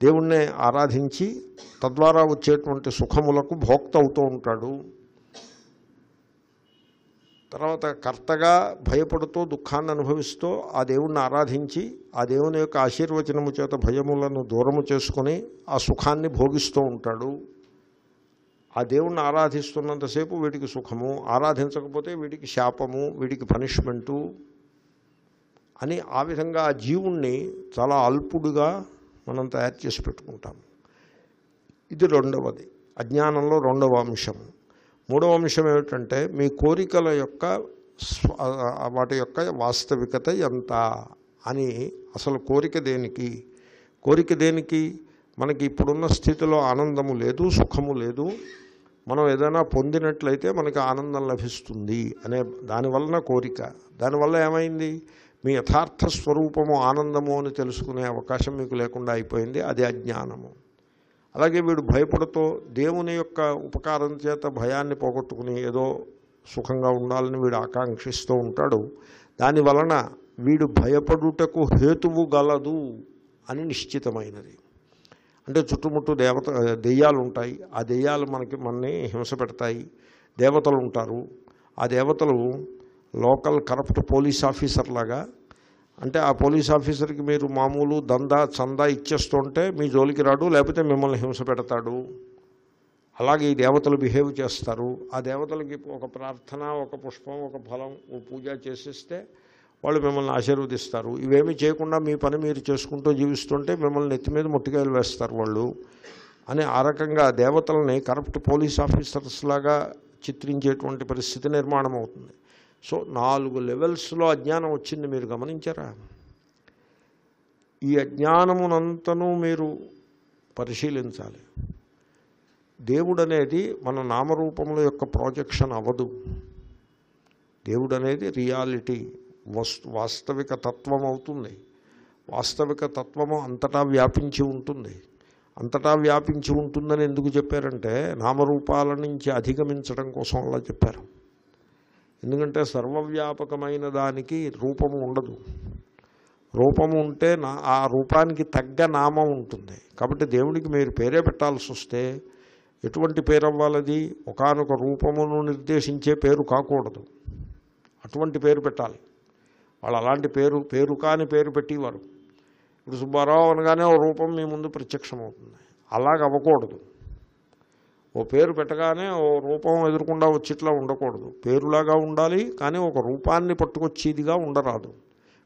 దేవుణ్ణి ఆరాధించి తద్వారా వచ్చేటువంటి సుఖములకు భోక్త అవుతూ ఉంటాడు. తర్వాత కర్తగా భయపడుతూ దుఃఖాన్ని అనుభవిస్తూ ఆ దేవుణ్ణి ఆరాధించి ఆ దేవుని యొక్క ఆశీర్వచనము చేత భయములను దూరము చేసుకొని ఆ సుఖాన్ని భోగిస్తూ ఉంటాడు. ఆ దేవుణ్ణి ఆరాధిస్తున్నంతసేపు వీడికి సుఖము ఆరాధించకపోతే వీడికి శాపము వీడికి పనిష్మెంటు అని ఆ విధంగా ఆ జీవుణ్ణి చాలా అల్పుడుగా మనం తయారు చేసి పెట్టుకుంటాము ఇది రెండవది. అజ్ఞానంలో రెండవ అంశం మూడవ అంశం ఏమిటంటే మీ కోరికల యొక్క వాటి యొక్క వాస్తవికత ఎంత అని అసలు కోరిక దేనికి? కోరిక దేనికి? మనకి ఇప్పుడున్న స్థితిలో ఆనందము లేదు సుఖము లేదు. మనం ఏదైనా పొందినట్లయితే మనకి ఆనందం లభిస్తుంది అనే దానివలన కోరిక. దానివల్ల ఏమైంది? మీ యథార్థ స్వరూపము ఆనందము అని తెలుసుకునే అవకాశం మీకు లేకుండా అయిపోయింది. అది అజ్ఞానము. అలాగే వీడు భయపడుతూ దేవుని యొక్క ఉపకారం చేత భయాన్ని పోగొట్టుకుని ఏదో సుఖంగా ఉండాలని వీడు ఆకాంక్షిస్తూ ఉంటాడు. దాని వలన వీడు భయపడుటకు హేతువు గలదు అని నిశ్చితమైనది. అంటే చుట్టుముట్టు దేవత దెయ్యాలు ఉంటాయి ఆ దెయ్యాలు మనకి మనని హింస పెడతాయి. దేవతలు ఉంటారు ఆ దేవతలు లోకల్ కరప్ట్ పోలీస్ ఆఫీసర్ లాగా అంటే ఆ పోలీస్ ఆఫీసర్కి మీరు మామూలు దందా చందా ఇచ్చేస్తుంటే మీ జోలికి రాడు లేకపోతే మిమ్మల్ని హింస పెడతాడు. అలాగే ఈ దేవతలు బిహేవ్ చేస్తారు. ఆ దేవతలకి ఒక ప్రార్థన ఒక పుష్పం ఒక ఫలం ఓ పూజ చేసేస్తే వాళ్ళు మిమ్మల్ని ఆశీర్వదిస్తారు. ఇవేమీ చేయకుండా మీ పని మీరు చేసుకుంటూ జీవిస్తుంటే మిమ్మల్ని నెత్తి మీద ముట్టికాయలు వేస్తారు వాళ్ళు అని ఆ రకంగా దేవతలని కరప్ట్ పోలీస్ ఆఫీసర్స్ లాగా చిత్రించేటువంటి పరిస్థితి నిర్మాణం అవుతుంది సో నాలుగు లెవెల్స్లో అజ్ఞానం వచ్చింది మీరు గమనించారా? ఈ అజ్ఞానమునంతను మీరు పరిశీలించాలి. దేవుడు అనేది మన నామరూపముల యొక్క ప్రాజెక్షన్ అవ్వదు. దేవుడు అనేది రియాలిటీ వస్తు వాస్తవిక తత్వం అవుతుంది. వాస్తవిక తత్వము అంతటా వ్యాపించి ఉంటుంది. అంతటా వ్యాపించి ఉంటుందని ఎందుకు చెప్పారంటే నామరూపాల నుంచి అధిగమించడం కోసం అలా చెప్పారు. ఎందుకంటే సర్వవ్యాపకమైన దానికి రూపము ఉండదు. రూపము ఉంటే నా ఆ రూపానికి తగ్గ నామం ఉంటుంది. కాబట్టి దేవుడికి మీరు పేరే పెట్టాల్సి వస్తే ఎటువంటి పేరు అవ్వాలది ఒకనొక రూపమును నిర్దేశించే పేరు కాకూడదు. అటువంటి పేరు పెట్టాలి. వాళ్ళు అలాంటి పేరు పేరు కాని పేరు పెట్టేవారు. ఇప్పుడు సుబ్బారావు అనగానే ఓ రూపం మీ ముందు ప్రత్యక్షమవుతుంది. అలాగ అవ్వకూడదు ఓ పేరు పెట్టగానే ఓ రూపం ఎదురకుండా వచ్చిట్లా ఉండకూడదు. పేరులాగా ఉండాలి కానీ ఒక రూపాన్ని పట్టుకొచ్చేదిగా ఉండరాదు.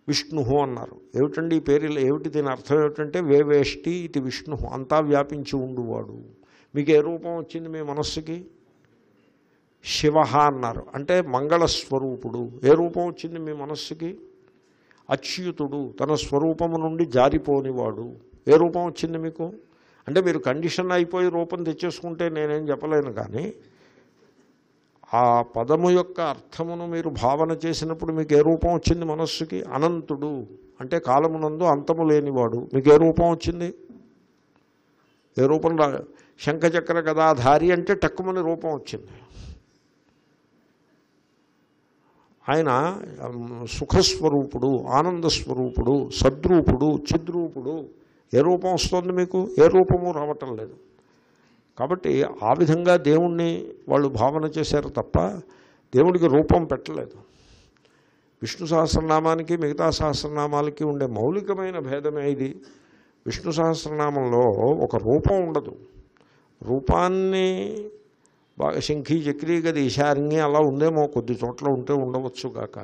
విష్ణు అన్నారు. ఏమిటండి ఈ పేరు? ఏమిటి దీని అర్థం ఏమిటంటే వేవేష్టి ఇది విష్ణు అంతా వ్యాపించి ఉండువాడు. మీకు ఏ రూపం వచ్చింది మీ మనస్సుకి? శివ అన్నారు. అంటే మంగళస్వరూపుడు. ఏ రూపం వచ్చింది మీ మనస్సుకి? అచ్యుతుడు. తన స్వరూపము నుండి జారిపోనివాడు. ఏ రూపం వచ్చింది మీకు? అంటే మీరు కండిషన్ అయిపోయి రూపం తెచ్చేసుకుంటే నేనేం చెప్పలేను కానీ ఆ పదము యొక్క అర్థమును మీరు భావన చేసినప్పుడు మీకు ఏ రూపం వచ్చింది మనస్సుకి? అనంతుడు. అంటే కాలమునందు అంతము లేనివాడు. మీకు ఏ రూపం వచ్చింది? ఏ రూపం రా? శంఖచక్ర గదాధారి అంటే టక్కుమని రూపం వచ్చింది. ఆయన సుఖస్వరూపుడు ఆనందస్వరూపుడు సద్రూపుడు చిద్రూపుడు ఏ రూపం వస్తుంది మీకు? ఏ రూపము రావటం లేదు. కాబట్టి ఆ విధంగా దేవుణ్ణి వాళ్ళు భావన చేశారు తప్ప దేవుడికి రూపం పెట్టలేదు. విష్ణు సహస్రనామానికి మిగతా సహస్రనామాలకి ఉండే మౌలికమైన భేదమే ఇది. విష్ణు సహస్రనామంలో ఒక రూపం ఉండదు. రూపాన్ని బాగా శంఖీ చక్రీ గది ఈశారంగి అలా ఉందేమో కొద్ది చోట్ల ఉంటే ఉండవచ్చు కాక.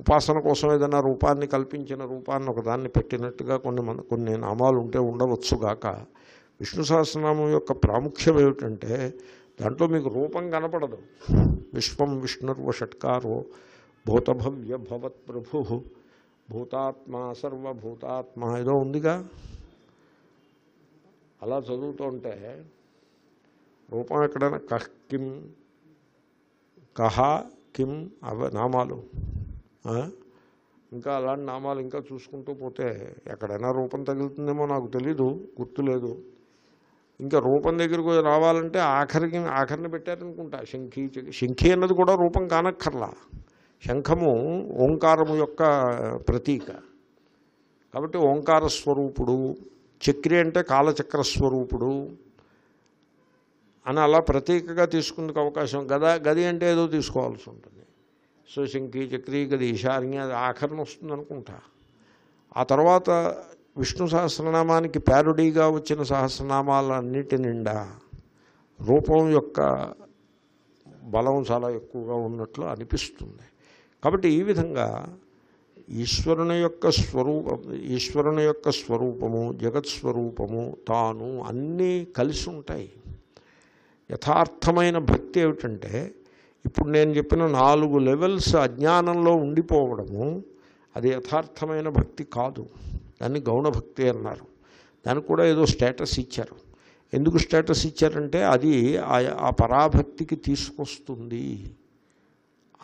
ఉపాసన కోసం ఏదైనా రూపాన్ని కల్పించిన రూపాన్ని ఒకదాన్ని పెట్టినట్టుగా కొన్ని మన కొన్ని నామాలు ఉంటే ఉండవచ్చుగాక విష్ణు సహస్రనామం యొక్క ప్రాముఖ్యం ఏమిటంటే దాంట్లో మీకు రూపం కనపడదు. విశ్వం విష్ణుర్వ షట్కారో భూతభవ్య భవత్ ప్రభు. భూతాత్మ సర్వభూతాత్మ ఏదో ఉందిగా. అలా చదువుతుంటే రూపం ఎక్కడైనా కహ్ కిం కహ కిం అవ నామాలు. ఇంకా అలాంటి నామాలు ఇంకా చూసుకుంటూ పోతే ఎక్కడైనా రూపం తగులుతుందేమో నాకు తెలీదు గుర్తులేదు. ఇంకా రూపం దగ్గరకు రావాలంటే ఆఖరికి ఆఖరిని పెట్టారనుకుంటా. శంఖి శంఖి అన్నది కూడా రూపం కానక్కర్లా. శంఖము ఓంకారము యొక్క ప్రతీక. కాబట్టి ఓంకార స్వరూపుడు చక్రి అంటే కాలచక్ర స్వరూపుడు అని అలా ప్రతీకగా తీసుకుందుకు అవకాశం గదా గది అంటే ఏదో తీసుకోవాల్సి ఉంటుంది. సో శంకి చక్రి గది ఈశాన్య అది ఆఖరణ వస్తుంది అనుకుంటా. ఆ తర్వాత విష్ణు సహస్రనామానికి ప్యారుడీగా వచ్చిన సహస్రనామాలన్నిటి నిండా రూపం యొక్క బలం చాలా ఎక్కువగా ఉన్నట్లు అనిపిస్తుంది. కాబట్టి ఈ విధంగా ఈశ్వరుని యొక్క స్వరూప ఈశ్వరుని యొక్క స్వరూపము జగత్ స్వరూపము తాను అన్నీ కలిసి ఉంటాయి. యథార్థమైన భక్తి ఏమిటంటే ఇప్పుడు నేను చెప్పిన నాలుగు లెవెల్స్ అజ్ఞానంలో ఉండిపోవడము అది యథార్థమైన భక్తి కాదు. దాన్ని గౌణభక్తి అన్నారు. దానికి కూడా ఏదో స్టేటస్ ఇచ్చారు. ఎందుకు స్టేటస్ ఇచ్చారంటే అది ఆ- ఆ పరాభక్తికి తీసుకొస్తుంది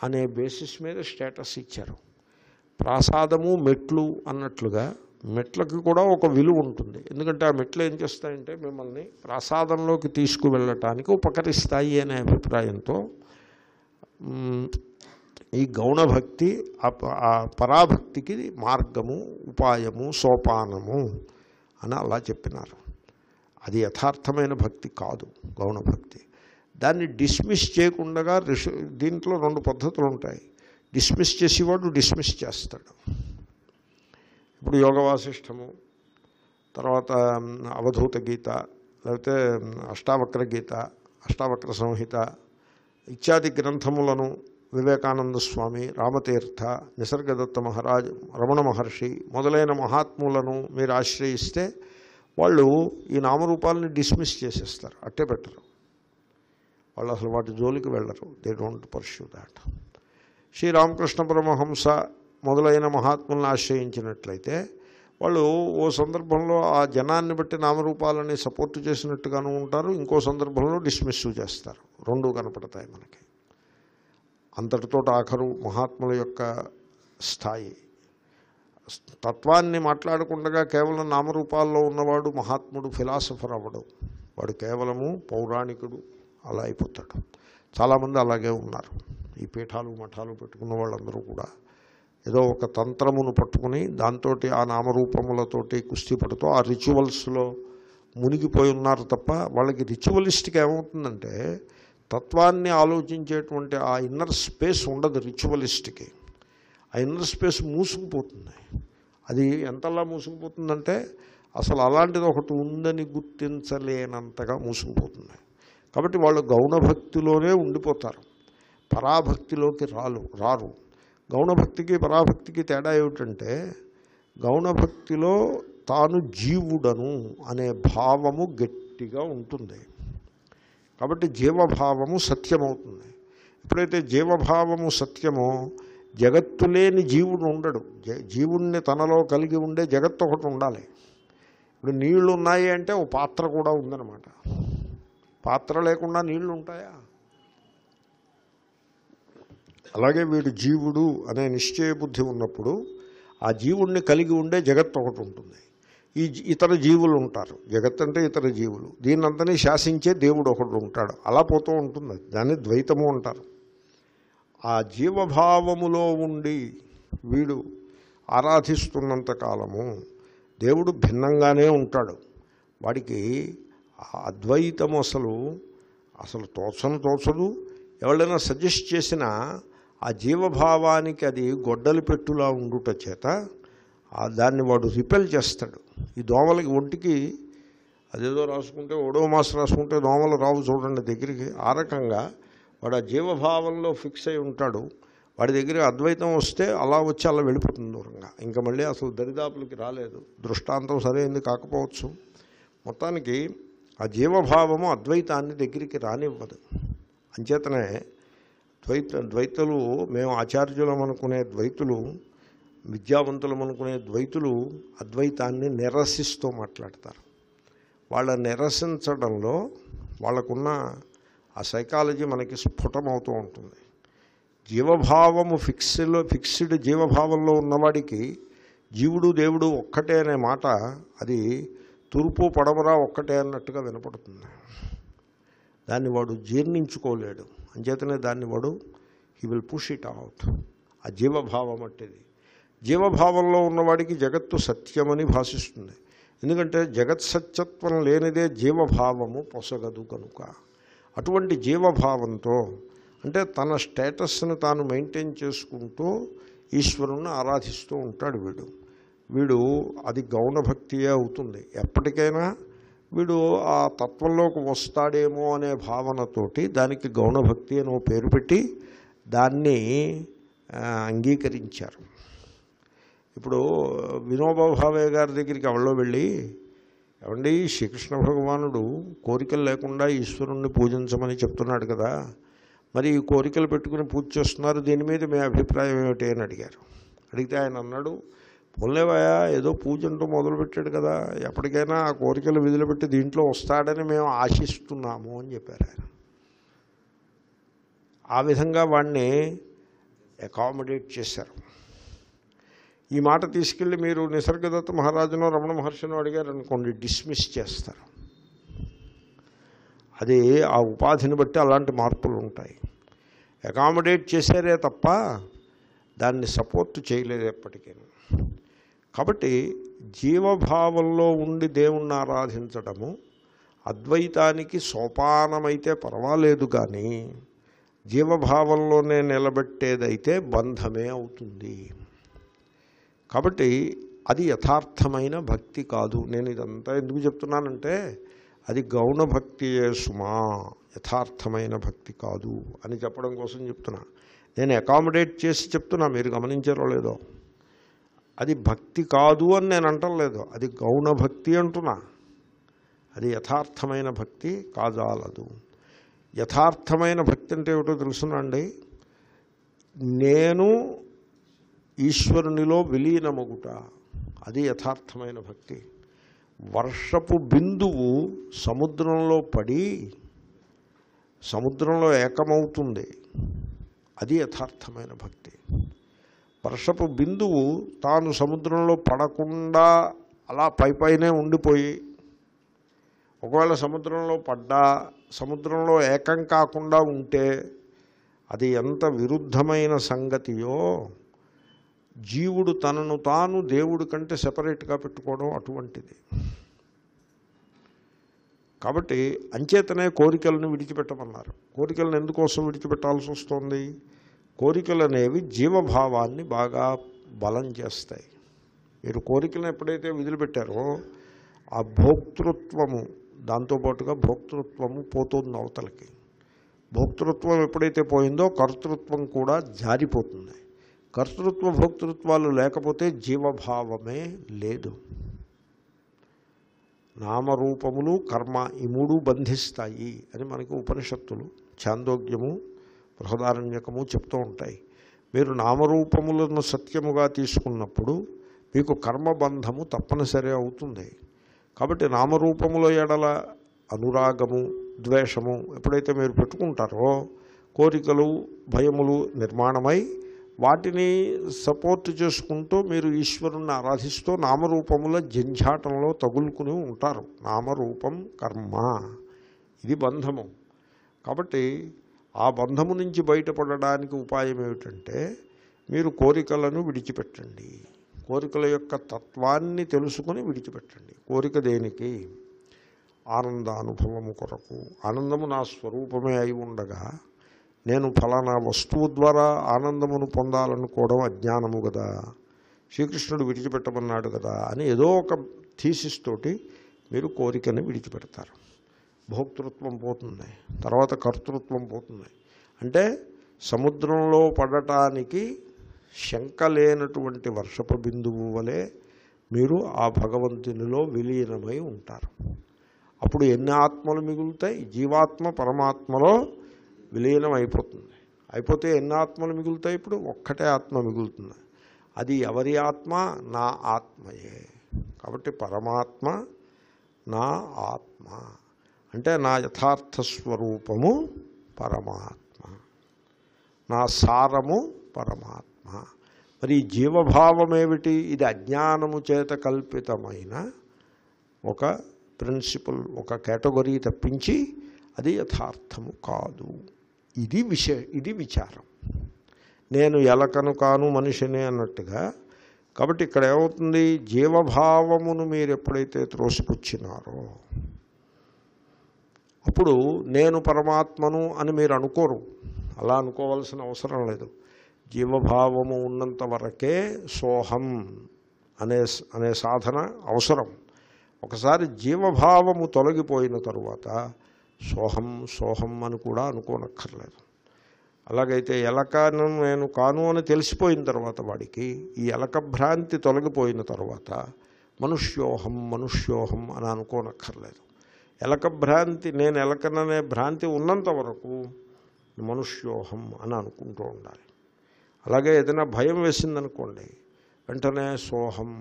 అనే బేసిస్ మీద స్టేటస్ ఇచ్చారు. ప్రాసాదము మెట్లు అన్నట్లుగా మెట్లకి కూడా ఒక విలువ ఉంటుంది. ఎందుకంటే ఆ మెట్లు ఏం చేస్తాయంటే మిమ్మల్ని ప్రాసాదంలోకి తీసుకువెళ్ళటానికి ఉపకరిస్తాయి అనే అభిప్రాయంతో ఈ గౌణభక్తి ఆ పరాభక్తికి మార్గము ఉపాయము సోపానము అని అలా చెప్పినారు. అది యథార్థమైన భక్తి కాదు గౌణభక్తి. దాన్ని డిస్మిస్ చేయకుండా దీంట్లో రెండు పద్ధతులు ఉంటాయి. డిస్మిస్ చేసేవాడు డిస్మిస్ చేస్తాడు. ఇప్పుడు యోగ వాసిష్టము తర్వాత అవధూత గీత లేకపోతే అష్టావక్ర గీత అష్టావక్ర సంహిత ఇత్యాది గ్రంథములను వివేకానంద స్వామి రామతీర్థ నిసర్గదత్త మహారాజ్ రమణ మహర్షి మొదలైన మహాత్ములను మీరు ఆశ్రయిస్తే వాళ్ళు ఈ నామరూపాలని డిస్మిస్ చేసేస్తారు అట్టే పెట్టరు వాళ్ళు అసలు వాటి జోలికి వెళ్ళరు they don't pursue that. Sri Ramakrishna Paramahamsa మొదలైన మహాత్ములను ఆశ్రయించినట్లయితే వాళ్ళు ఓ సందర్భంలో ఆ జనాన్ని బట్టి నామరూపాలని సపోర్ట్ చేసినట్టుగాను ఉంటారు ఇంకో సందర్భంలో డిస్మిస్ చేస్తారు. రెండు కనపడతాయి మనకి. అంతటితో ఆఖరు మహాత్ముల యొక్క స్థాయి. తత్వాన్ని మాట్లాడకుండా కేవలం నామరూపాల్లో ఉన్నవాడు మహాత్ముడు ఫిలాసఫర్ అవ్వడు. వాడు కేవలము పౌరాణికుడు అలా అయిపోతాడు. చాలామంది అలాగే ఉన్నారు. ఈ పీఠాలు మఠాలు పెట్టుకున్న వాళ్ళందరూ కూడా ఏదో ఒక తంత్రమును పట్టుకుని దాంతో ఆ నామరూపములతోటి కుస్తీ పడుతూ ఆ రిచువల్స్లో మునిగిపోయి ఉన్నారు తప్ప వాళ్ళకి రిచువలిస్ట్కి ఏమవుతుందంటే తత్వాన్ని ఆలోచించేటువంటి ఆ ఇన్నర్ స్పేస్ ఉండదు రిచువలిస్ట్కి. ఆ ఇన్నర్ స్పేస్ మూసుకుపోతుంది. అది ఎంతలా మూసుకుపోతుందంటే అసలు అలాంటిది ఒకటి ఉందని గుర్తించలేనంతగా మూసుకుపోతుంది. కాబట్టి వాళ్ళు గౌణభక్తిలోనే ఉండిపోతారు. పరాభక్తిలోకి రాలు రారు. గౌణభక్తికి పరాభక్తికి తేడా ఏమిటంటే గౌణభక్తిలో తాను జీవుడను అనే భావము గట్టిగా ఉంటుంది. కాబట్టి జీవభావము సత్యమవుతుంది. ఎప్పుడైతే జీవభావము సత్యమో జగత్తు లేని జీవుడు ఉండడు. జీవుణ్ణి తనలో కలిగి ఉండే జగత్తు ఒకటి ఉండాలి. ఇప్పుడు నీళ్ళు ఉన్నాయి అంటే ఓ పాత్ర కూడా ఉందన్నమాట. పాత్ర లేకుండా నీళ్ళు ఉంటాయా? అలాగే వీడు జీవుడు అనే నిశ్చయ బుద్ధి ఉన్నప్పుడు ఆ జీవుణ్ణి కలిగి ఉండే జగత్తు ఒకటి ఉంటుంది. ఈ ఇతర జీవులు ఉంటారు. జగత్ అంటే ఇతర జీవులు. దీన్నంతనే శాసించే దేవుడు ఒకడు ఉంటాడు. అలా పోతూ ఉంటుంది. దాన్ని ద్వైతము అంటారు. ఆ జీవభావములో ఉండి వీడు ఆరాధిస్తున్నంత కాలము దేవుడు భిన్నంగానే ఉంటాడు. వాడికి అద్వైతము అసలు అసలు తోచను తోచదు. ఎవరైనా సజెస్ట్ చేసినా ఆ జీవభావానికి అది గొడ్డలి పెట్టులా ఉండుట చేత దాన్ని వాడు రిపెల్ చేస్తాడు. ఈ దోమలకి ఒంటికి అదేదో రాసుకుంటే ఓడో మాస్ రాసుకుంటే దోమలు రావు చూడండి దగ్గరికి. ఆ రకంగా వాడు ఆ జీవభావంలో ఫిక్స్ అయి ఉంటాడు. వాడి దగ్గర అద్వైతం వస్తే అలా వచ్చి అలా వెళ్ళిపోతుంది దూరంగా. ఇంకా మళ్ళీ అసలు దరిదాపులకి రాలేదు. దృష్టాంతం సరైంది కాకపోవచ్చు. మొత్తానికి ఆ జీవభావము అద్వైతాన్ని దగ్గరికి రానివ్వదు. అంచేతనే ద్వైత ద్వైతులు మేము ఆచార్యులం అనుకునే ద్వైతులు విద్యావంతులం అనుకునే ద్వైతులు అద్వైతాన్ని నిరసిస్తూ మాట్లాడతారు. వాళ్ళ నిరసించడంలో వాళ్ళకున్న ఆ సైకాలజీ మనకి స్ఫుటమవుతూ ఉంటుంది. జీవభావము ఫిక్స్లో ఫిక్స్డ్ జీవభావంలో ఉన్నవాడికి జీవుడు దేవుడు ఒక్కటే అనే మాట అది తూర్పు పడమరా ఒక్కటే అన్నట్టుగా వినపడుతుంది. దాన్ని వాడు జీర్ణించుకోలేడు. అంచేతనే దాన్ని వాడు he will push it out ఆ జీవభావం అట్టేది జీవభావంలో ఉన్నవాడికి జగత్తు సత్యమని భాషిస్తుంది. ఎందుకంటే జగత్ సత్యత్వం లేనిదే జీవభావము పొసగదు కనుక. అటువంటి జీవభావంతో అంటే తన స్టేటస్ను తాను మెయింటైన్ చేసుకుంటూ ఈశ్వరుణ్ణి ఆరాధిస్తూ ఉంటాడు వీడు. వీడు అది గౌణభక్తియే అవుతుంది. ఎప్పటికైనా వీడు ఆ తత్వంలోకి వస్తాడేమో అనే భావనతోటి దానికి గౌణభక్తి అని పేరు పెట్టి దాన్ని అంగీకరించారు. ఇప్పుడు వినోబా భావే గారి దగ్గరికి ఎవరో వెళ్ళి ఏమండి శ్రీకృష్ణ భగవానుడు కోరికలు లేకుండా ఈశ్వరుణ్ణి పూజించమని చెప్తున్నాడు కదా మరి ఈ కోరికలు పెట్టుకుని పూజ చేస్తున్నారు దీని మీద మీ అభిప్రాయం ఏమిటి అని అడిగారు. అడిగితే ఆయన అన్నాడు పోలేవయా ఏదో పూజ అంటూ మొదలుపెట్టాడు కదా ఎప్పటికైనా ఆ కోరికలు విధులుపెట్టి దీంట్లో వస్తాడని మేము ఆశిస్తున్నాము అని చెప్పారు ఆయన. ఆ విధంగా వాడిని అకామిడేట్ చేశారు. ఈ మాట తీసుకెళ్ళి మీరు నిసర్గదత్త మహారాజునో రమణ మహర్షినో అడిగారు అనుకోండి డిస్మిస్ చేస్తారు. అది ఆ ఉపాధిని బట్టి అలాంటి మార్పులు ఉంటాయి. అకామిడేట్ చేశారే తప్ప దాన్ని సపోర్ట్ చేయలేదు ఎప్పటికీ కాబట్టి జీవభావంలో ఉండి దేవుణ్ణి ఆరాధించడము అద్వైతానికి సోపానమైతే పర్వాలేదు కానీ జీవభావంలోనే నిలబెట్టేదైతే బంధమే అవుతుంది. కాబట్టి అది యథార్థమైన భక్తి కాదు. నేను ఇదంతా ఎందుకు చెప్తున్నానంటే అది గౌణ భక్తియే సుమా యథార్థమైన భక్తి కాదు అని చెప్పడం కోసం చెప్తున్నా. నేను అకామిడేట్ చేసి చెప్తున్నా మీరు గమనించారో లేదో. అది భక్తి కాదు అని నేను అంటలేదు. అది గౌణ భక్తి అంటున్నా. అది యథార్థమైన భక్తి కాజాలదు. యథార్థమైన భక్తి అంటే ఏమిటో తెలుసునండి నేను ఈశ్వరునిలో విలీనమగుట. అది యథార్థమైన భక్తి. వర్షపు బిందువు సముద్రంలో పడి సముద్రంలో ఏకమవుతుంది. అది యథార్థమైన భక్తి. వర్షపు బిందువు తాను సముద్రంలో పడకుండా అలా పై పైనే ఉండిపోయి ఒకవేళ సముద్రంలో పడ్డా సముద్రంలో ఏకం కాకుండా ఉంటే అది ఎంత విరుద్ధమైన సంగతియో జీవుడు తనను తాను దేవుడి కంటే సెపరేట్గా పెట్టుకోవడం అటువంటిది. కాబట్టి అంచేతనే కోరికలను విడిచిపెట్టమన్నారు. కోరికలను ఎందుకోసం విడిచిపెట్టాల్సి వస్తుంది? కోరికలు అనేవి జీవభావాన్ని బాగా బలం చేస్తాయి. మీరు కోరికలను ఎప్పుడైతే వదిలిపెట్టారో ఆ భోక్తృత్వము దాంతోపాటుగా భోక్తృత్వము పోతుంది అవతలకి. భోక్తృత్వం ఎప్పుడైతే పోయిందో కర్తృత్వం కూడా జారిపోతుంది. కర్తృత్వ భోక్తృత్వాలు లేకపోతే జీవభావమే లేదు. నామరూపములు కర్మ ఈ మూడు బంధిస్తాయి అని మనకి ఉపనిషత్తులు ఛాందోగ్యము బృహదారణ్యకము చెప్తూ ఉంటాయి. మీరు నామరూపములను సత్యముగా తీసుకున్నప్పుడు మీకు కర్మబంధము తప్పనిసరి అవుతుంది. కాబట్టి నామరూపముల ఎడల అనురాగము ద్వేషము ఎప్పుడైతే మీరు పెట్టుకుంటారో కోరికలు భయములు నిర్మాణమై వాటిని సపోర్ట్ చేసుకుంటూ మీరు ఈశ్వరుణ్ణి ఆరాధిస్తూ నామరూపముల జంఝాటంలో తగులుకుని ఉంటారు. నామరూపం కర్మ. ఇది బంధము. కాబట్టి ఆ బంధము నుంచి బయటపడడానికి ఉపాయం ఏమిటంటే మీరు కోరికలను విడిచిపెట్టండి. కోరికల యొక్క తత్వాన్ని తెలుసుకొని విడిచిపెట్టండి. కోరిక దేనికి? ఆనందానుభవము కొరకు. ఆనందము నా స్వరూపమే అయి ఉండగా నేను ఫలానా వస్తువు ద్వారా ఆనందమును పొందాలనుకోవడం అజ్ఞానము కదా శ్రీకృష్ణుడు విడిచిపెట్టమన్నాడు కదా అని ఏదో ఒక థీసిస్ తోటి మీరు కోరికని విడిచిపెడతారు. భోక్తృత్వం పోతుంది. తర్వాత కర్తృత్వం పోతుంది. అంటే సముద్రంలో పడటానికి శంక లేనటువంటి వర్షపు బిందువు వలె మీరు ఆ భగవంతునిలో విలీనమై ఉంటారు. అప్పుడు ఎన్ని ఆత్మలు మిగులుతాయి? జీవాత్మ పరమాత్మలో విలీనం అయిపోతుంది. అయిపోతే ఎన్ని ఆత్మలు మిగులుతాయి ఇప్పుడు? ఒక్కటే ఆత్మ మిగులుతుంది. అది ఎవరి ఆత్మ? నా ఆత్మయే. కాబట్టి పరమాత్మ నా ఆత్మ. అంటే నా యథార్థ స్వరూపము పరమాత్మ. నా సారము పరమాత్మ. మరి జీవభావం ఏమిటి ఇది అజ్ఞానము చేత కల్పితమైన ఒక ప్రిన్సిపల్ ఒక కేటగిరీ తప్పించి అది యథార్థము కాదు. ఇది విష ఇది విచారం. నేను ఎలకను కాను మనిషిని అన్నట్టుగా కాబట్టి ఇక్కడ ఏమవుతుంది? జీవభావమును మీరు ఎప్పుడైతే త్రోసిపుచ్చినారో అప్పుడు నేను పరమాత్మను అని మీరు అనుకోరు. అలా అనుకోవాల్సిన అవసరం లేదు. జీవభావము ఉన్నంత వరకే సోహం అనే అనే సాధన అవసరం. ఒకసారి జీవభావము తొలగిపోయిన తరువాత సోహం సోహం అని కూడా అనుకోనక్కర్లేదు. అలాగైతే ఎలకను నేను కాను అని తెలిసిపోయిన తర్వాత వాడికి ఈ ఎలక భ్రాంతి తొలగిపోయిన తర్వాత మనుష్యోహం మనుష్యోహం అని అనుకోనక్కర్లేదు. ఎలక భ్రాంతి నేను ఎలకననే భ్రాంతి ఉన్నంత వరకు మనుష్యోహం అని అనుకుంటూ ఉండాలి. అలాగే ఏదైనా భయం వేసిందనుకోండి వెంటనే సోహం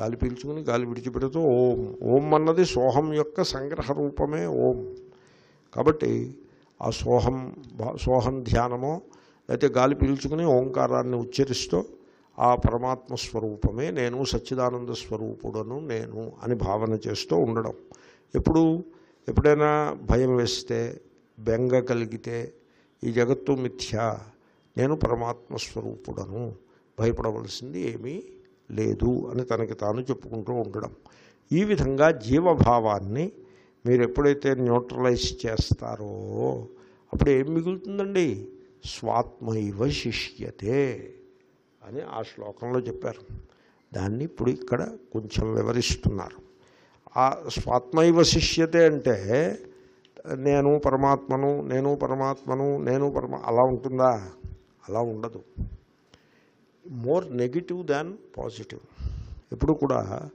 గాలి పీల్చుకుని గాలి విడిచిపెడుతూ ఓం ఓం అన్నది సోహం యొక్క సంగ్రహ రూపమే ఓం. కాబట్టి ఆ సోహం సోహం ధ్యానమో అయితే గాలి పీల్చుకుని ఓంకారాన్ని ఉచ్చరిస్తూ ఆ పరమాత్మ స్వరూపమే నేను సచ్చిదానంద స్వరూపుడను నేను అని భావన చేస్తూ ఉండడం. ఎప్పుడు ఎప్పుడైనా భయం వేస్తే బెంగ కలిగితే ఈ జగత్తు మిథ్య నేను పరమాత్మ స్వరూపుడను భయపడవలసింది ఏమీ లేదు అని తనకి తాను చెప్పుకుంటూ ఉండడం. ఈ విధంగా జీవభావాన్ని మీరు ఎప్పుడైతే న్యూట్రలైజ్ చేస్తారో అప్పుడు ఏం మిగులుతుందండి? స్వాత్మైవ శిష్యతే అని ఆ శ్లోకంలో చెప్పారు. దాన్ని ఇప్పుడు ఇక్కడ కొంచెం వివరిస్తున్నారు. ఆ స్వాత్మైవ శిష్యతే అంటే నేను పరమాత్మను నేను పరమాత్మను నేను పరమా అలా ఉంటుందా? అలా ఉండదు. More negative than positive. ఎప్పుడు కూడా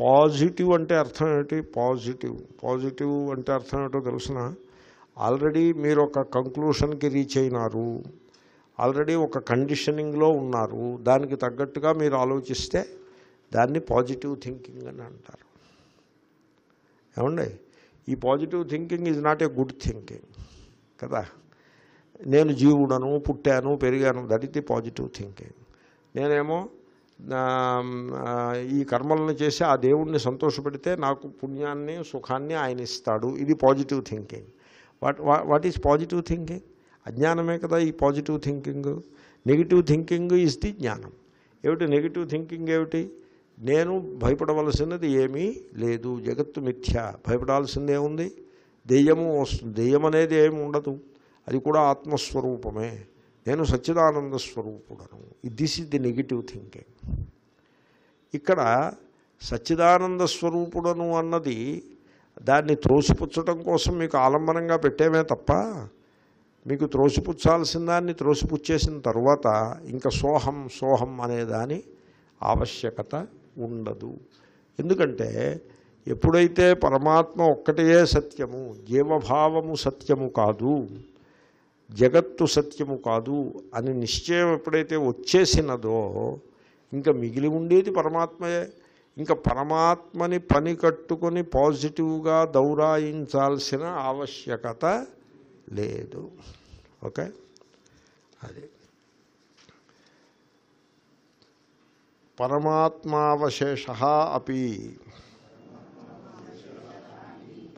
పాజిటివ్ అంటే అర్థం ఏమిటి? పాజిటివ్. పాజిటివ్ అంటే అర్థం ఏంటో తెలిసిన? ఆల్రెడీ మీరు ఒక కంక్లూషన్కి రీచ్ అయినారు. ఆల్రెడీ ఒక కండిషనింగ్లో ఉన్నారు. దానికి తగ్గట్టుగా మీరు ఆలోచిస్తే దాన్ని పాజిటివ్ థింకింగ్ అని అంటారు. ఏమండి? ఈ positive thinking is not a good thinking కదా? నేను జీవుడను పుట్టాను పెరిగాను that is the positive thinking. నేనేమో ఈ కర్మలను చేసి ఆ దేవుణ్ణి సంతోషపెడితే నాకు పుణ్యాన్ని సుఖాన్ని ఆయన ఇస్తాడు. ఇది positive thinking what what is positive thinking అజ్ఞానమే కదా ఈ positive thinking negative thinking is the జ్ఞానం. ఏమిటి నెగిటివ్ థింకింగ్ ఏమిటి? నేను భయపడవలసినది ఏమీ లేదు. జగత్తు మిథ్య. భయపడాల్సిందే ఉంది దెయ్యము వస్తుంది. దెయ్యం అనేది ఏమి ఉండదు. అది కూడా ఆత్మస్వరూపమే. నేను సచ్చిదానంద స్వరూపుడను. This is the negative thinking ఇక్కడ సచ్చిదానంద స్వరూపుడను అన్నది దాన్ని త్రోసిపుచ్చడం కోసం మీకు ఆలంబనంగా పెట్టేమే తప్ప మీకు త్రోసిపుచ్చాల్సిన దాన్ని త్రోసిపుచ్చేసిన తర్వాత ఇంకా సోహం సోహం అనే దాని ఆవశ్యకత ఉండదు. ఎందుకంటే ఎప్పుడైతే పరమాత్మ ఒక్కటే సత్యము జీవభావము సత్యము కాదు జగత్తు సత్యము కాదు అని నిశ్చయం ఎప్పుడైతే వచ్చేసినదో ఇంకా మిగిలి ఉండేది పరమాత్మయే. ఇంకా పరమాత్మని పని కట్టుకొని పాజిటివ్గా దౌరాయించాల్సిన ఆవశ్యకత లేదు. ఓకే? అది. పరమాత్మావశేష అపి.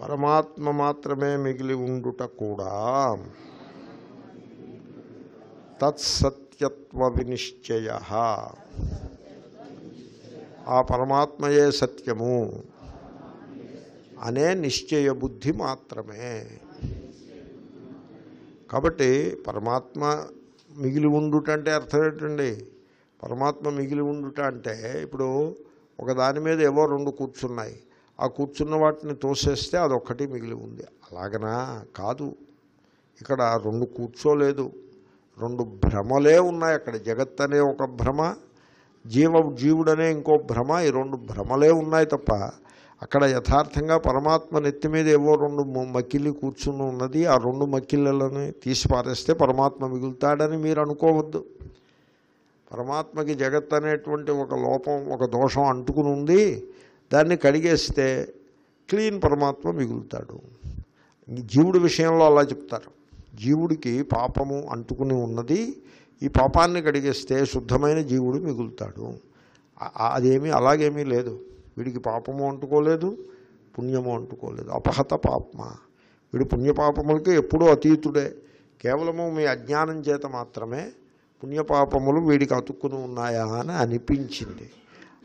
పరమాత్మ మాత్రమే మిగిలి ఉండుట కూడా. తత్సత్యత్వ వినిశ్చయ ఆ పరమాత్మయే సత్యము. అనే నిశ్చయ బుద్ధి మాత్రమే. కాబట్టి పరమాత్మ మిగిలి ఉండుట అంటే అర్థం ఏంటండి? పరమాత్మ మిగిలి ఉండుట అంటే ఇప్పుడు ఒక దాని మీద ఏవో రెండు కూర్చున్నాయి. ఆ కూర్చున్న వాటిని తోసేస్తే అదొక్కటి మిగిలి ఉంది. అలాగనా? కాదు. ఇక్కడ రెండు కూర్చోలేదు. రెండు భ్రమలే ఉన్నాయి అక్కడ. జగత్ అనే ఒక భ్రమ జీవ జీవుడనే ఇంకో భ్రమ ఈ రెండు భ్రమలే ఉన్నాయి తప్ప అక్కడ యథార్థంగా పరమాత్మ నెత్తి మీద ఏవో రెండు మ- మకిలి కూర్చుని ఉన్నది. ఆ రెండు మక్కిళ్ళని తీసి పారేస్తే పరమాత్మ మిగులుతాడని మీరు అనుకోవద్దు. పరమాత్మకి జగత్ అనేటువంటి ఒక లోపం ఒక దోషం అంటుకుని ఉంది. దాన్ని కడిగేస్తే క్లీన్ పరమాత్మ మిగులుతాడు. జీవుడి విషయంలో అలా చెప్తారు. జీవుడికి పాపము అంటుకుని ఉన్నది ఈ పాపాన్ని కడిగేస్తే శుద్ధమైన జీవుడు మిగులుతాడు. అదేమీ అలాగేమీ లేదు. వీడికి పాపము అంటుకోలేదు పుణ్యము అంటుకోలేదు. అపహత పాపమ? వీడు పుణ్యపాపములకి ఎప్పుడూ అతీతుడే. కేవలము మీ అజ్ఞానం చేత మాత్రమే పుణ్యపాపములు వీడికి అతుక్కుని ఉన్నాయా అని అనిపించింది.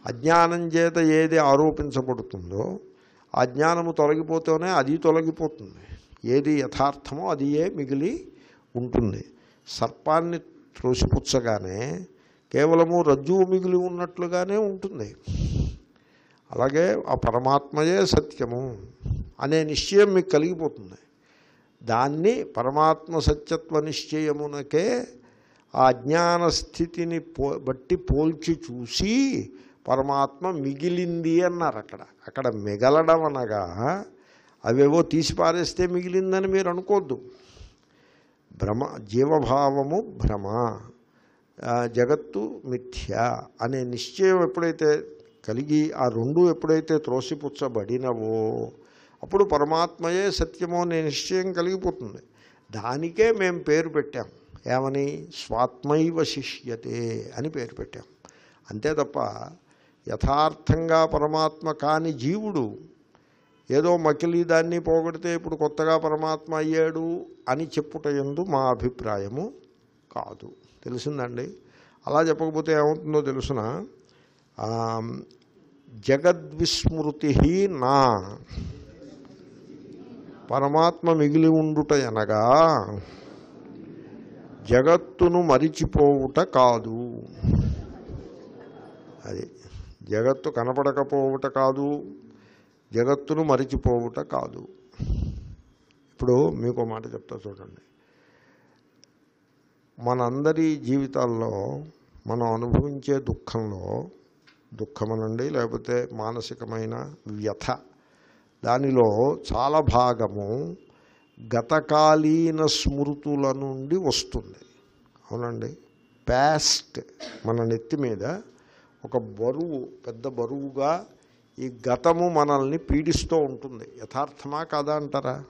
అజ్ఞానం చేత ఏది ఆరోపించబడుతుందో ఆ జ్ఞానము తొలగిపోతేనే అది తొలగిపోతుంది. ఏది యథార్థమో అది ఏ మిగిలి ఉంటుంది. సర్పాన్ని త్రోసిపుచ్చగానే కేవలము రజ్జువు మిగిలి ఉన్నట్లుగానే ఉంటుంది. అలాగే ఆ పరమాత్మయే సత్యము అనే నిశ్చయం మీకు కలిగిపోతుంది. దాన్ని పరమాత్మ సత్యత్వ నిశ్చయమునకే ఆ అజ్ఞాన స్థితిని పో బట్టి పోల్చి చూసి పరమాత్మ మిగిలింది అన్నారు అక్కడ. అక్కడ మిగలడం అనగా అవేవో తీసి పారేస్తే మిగిలిందని మీరు అనుకోవద్దు భ్రమ జీవభావము భ్రమ జగత్తు మిథ్య అనే నిశ్చయం ఎప్పుడైతే కలిగి ఆ రెండు ఎప్పుడైతే త్రోసిపుచ్చబడినవో అప్పుడు పరమాత్మయే సత్యమో అనే నిశ్చయం కలిగిపోతుంది. దానికే మేము పేరు పెట్టాం. ఏమని? స్వాత్మైవ శిష్యతే అని పేరు పెట్టాం. అంతే తప్ప యథార్థంగా పరమాత్మ కాని జీవుడు ఏదో మకిలి దాన్ని పోగొడితే ఇప్పుడు కొత్తగా పరమాత్మ అయ్యాడు అని చెప్పుట ఎందు మా అభిప్రాయము కాదు. తెలిసిందండి? అలా చెప్పకపోతే ఏమవుతుందో తెలుసిన? జగద్విస్మృతి నా. పరమాత్మ మిగిలి ఉండుట అనగా జగత్తును మరిచిపోవుట కాదు. అది జగత్తు కనపడకపోవుట కాదు. జగత్తును మరిచిపోవుట కాదు. ఇప్పుడు మీకు మాట చెప్తా చూడండి. మనందరి జీవితాల్లో మనం అనుభవించే దుఃఖంలో దుఃఖమనండి లేకపోతే మానసికమైన వ్యథ దానిలో చాలా భాగము గతకాలీన స్మృతుల నుండి వస్తుంది. అవునండి? ప్యాస్ట్ మన నెత్తి మీద ఒక బరువు పెద్ద బరువుగా ఈ గతము మనల్ని పీడిస్తూ ఉంటుంది. యథార్థమా కాదా అంటారా?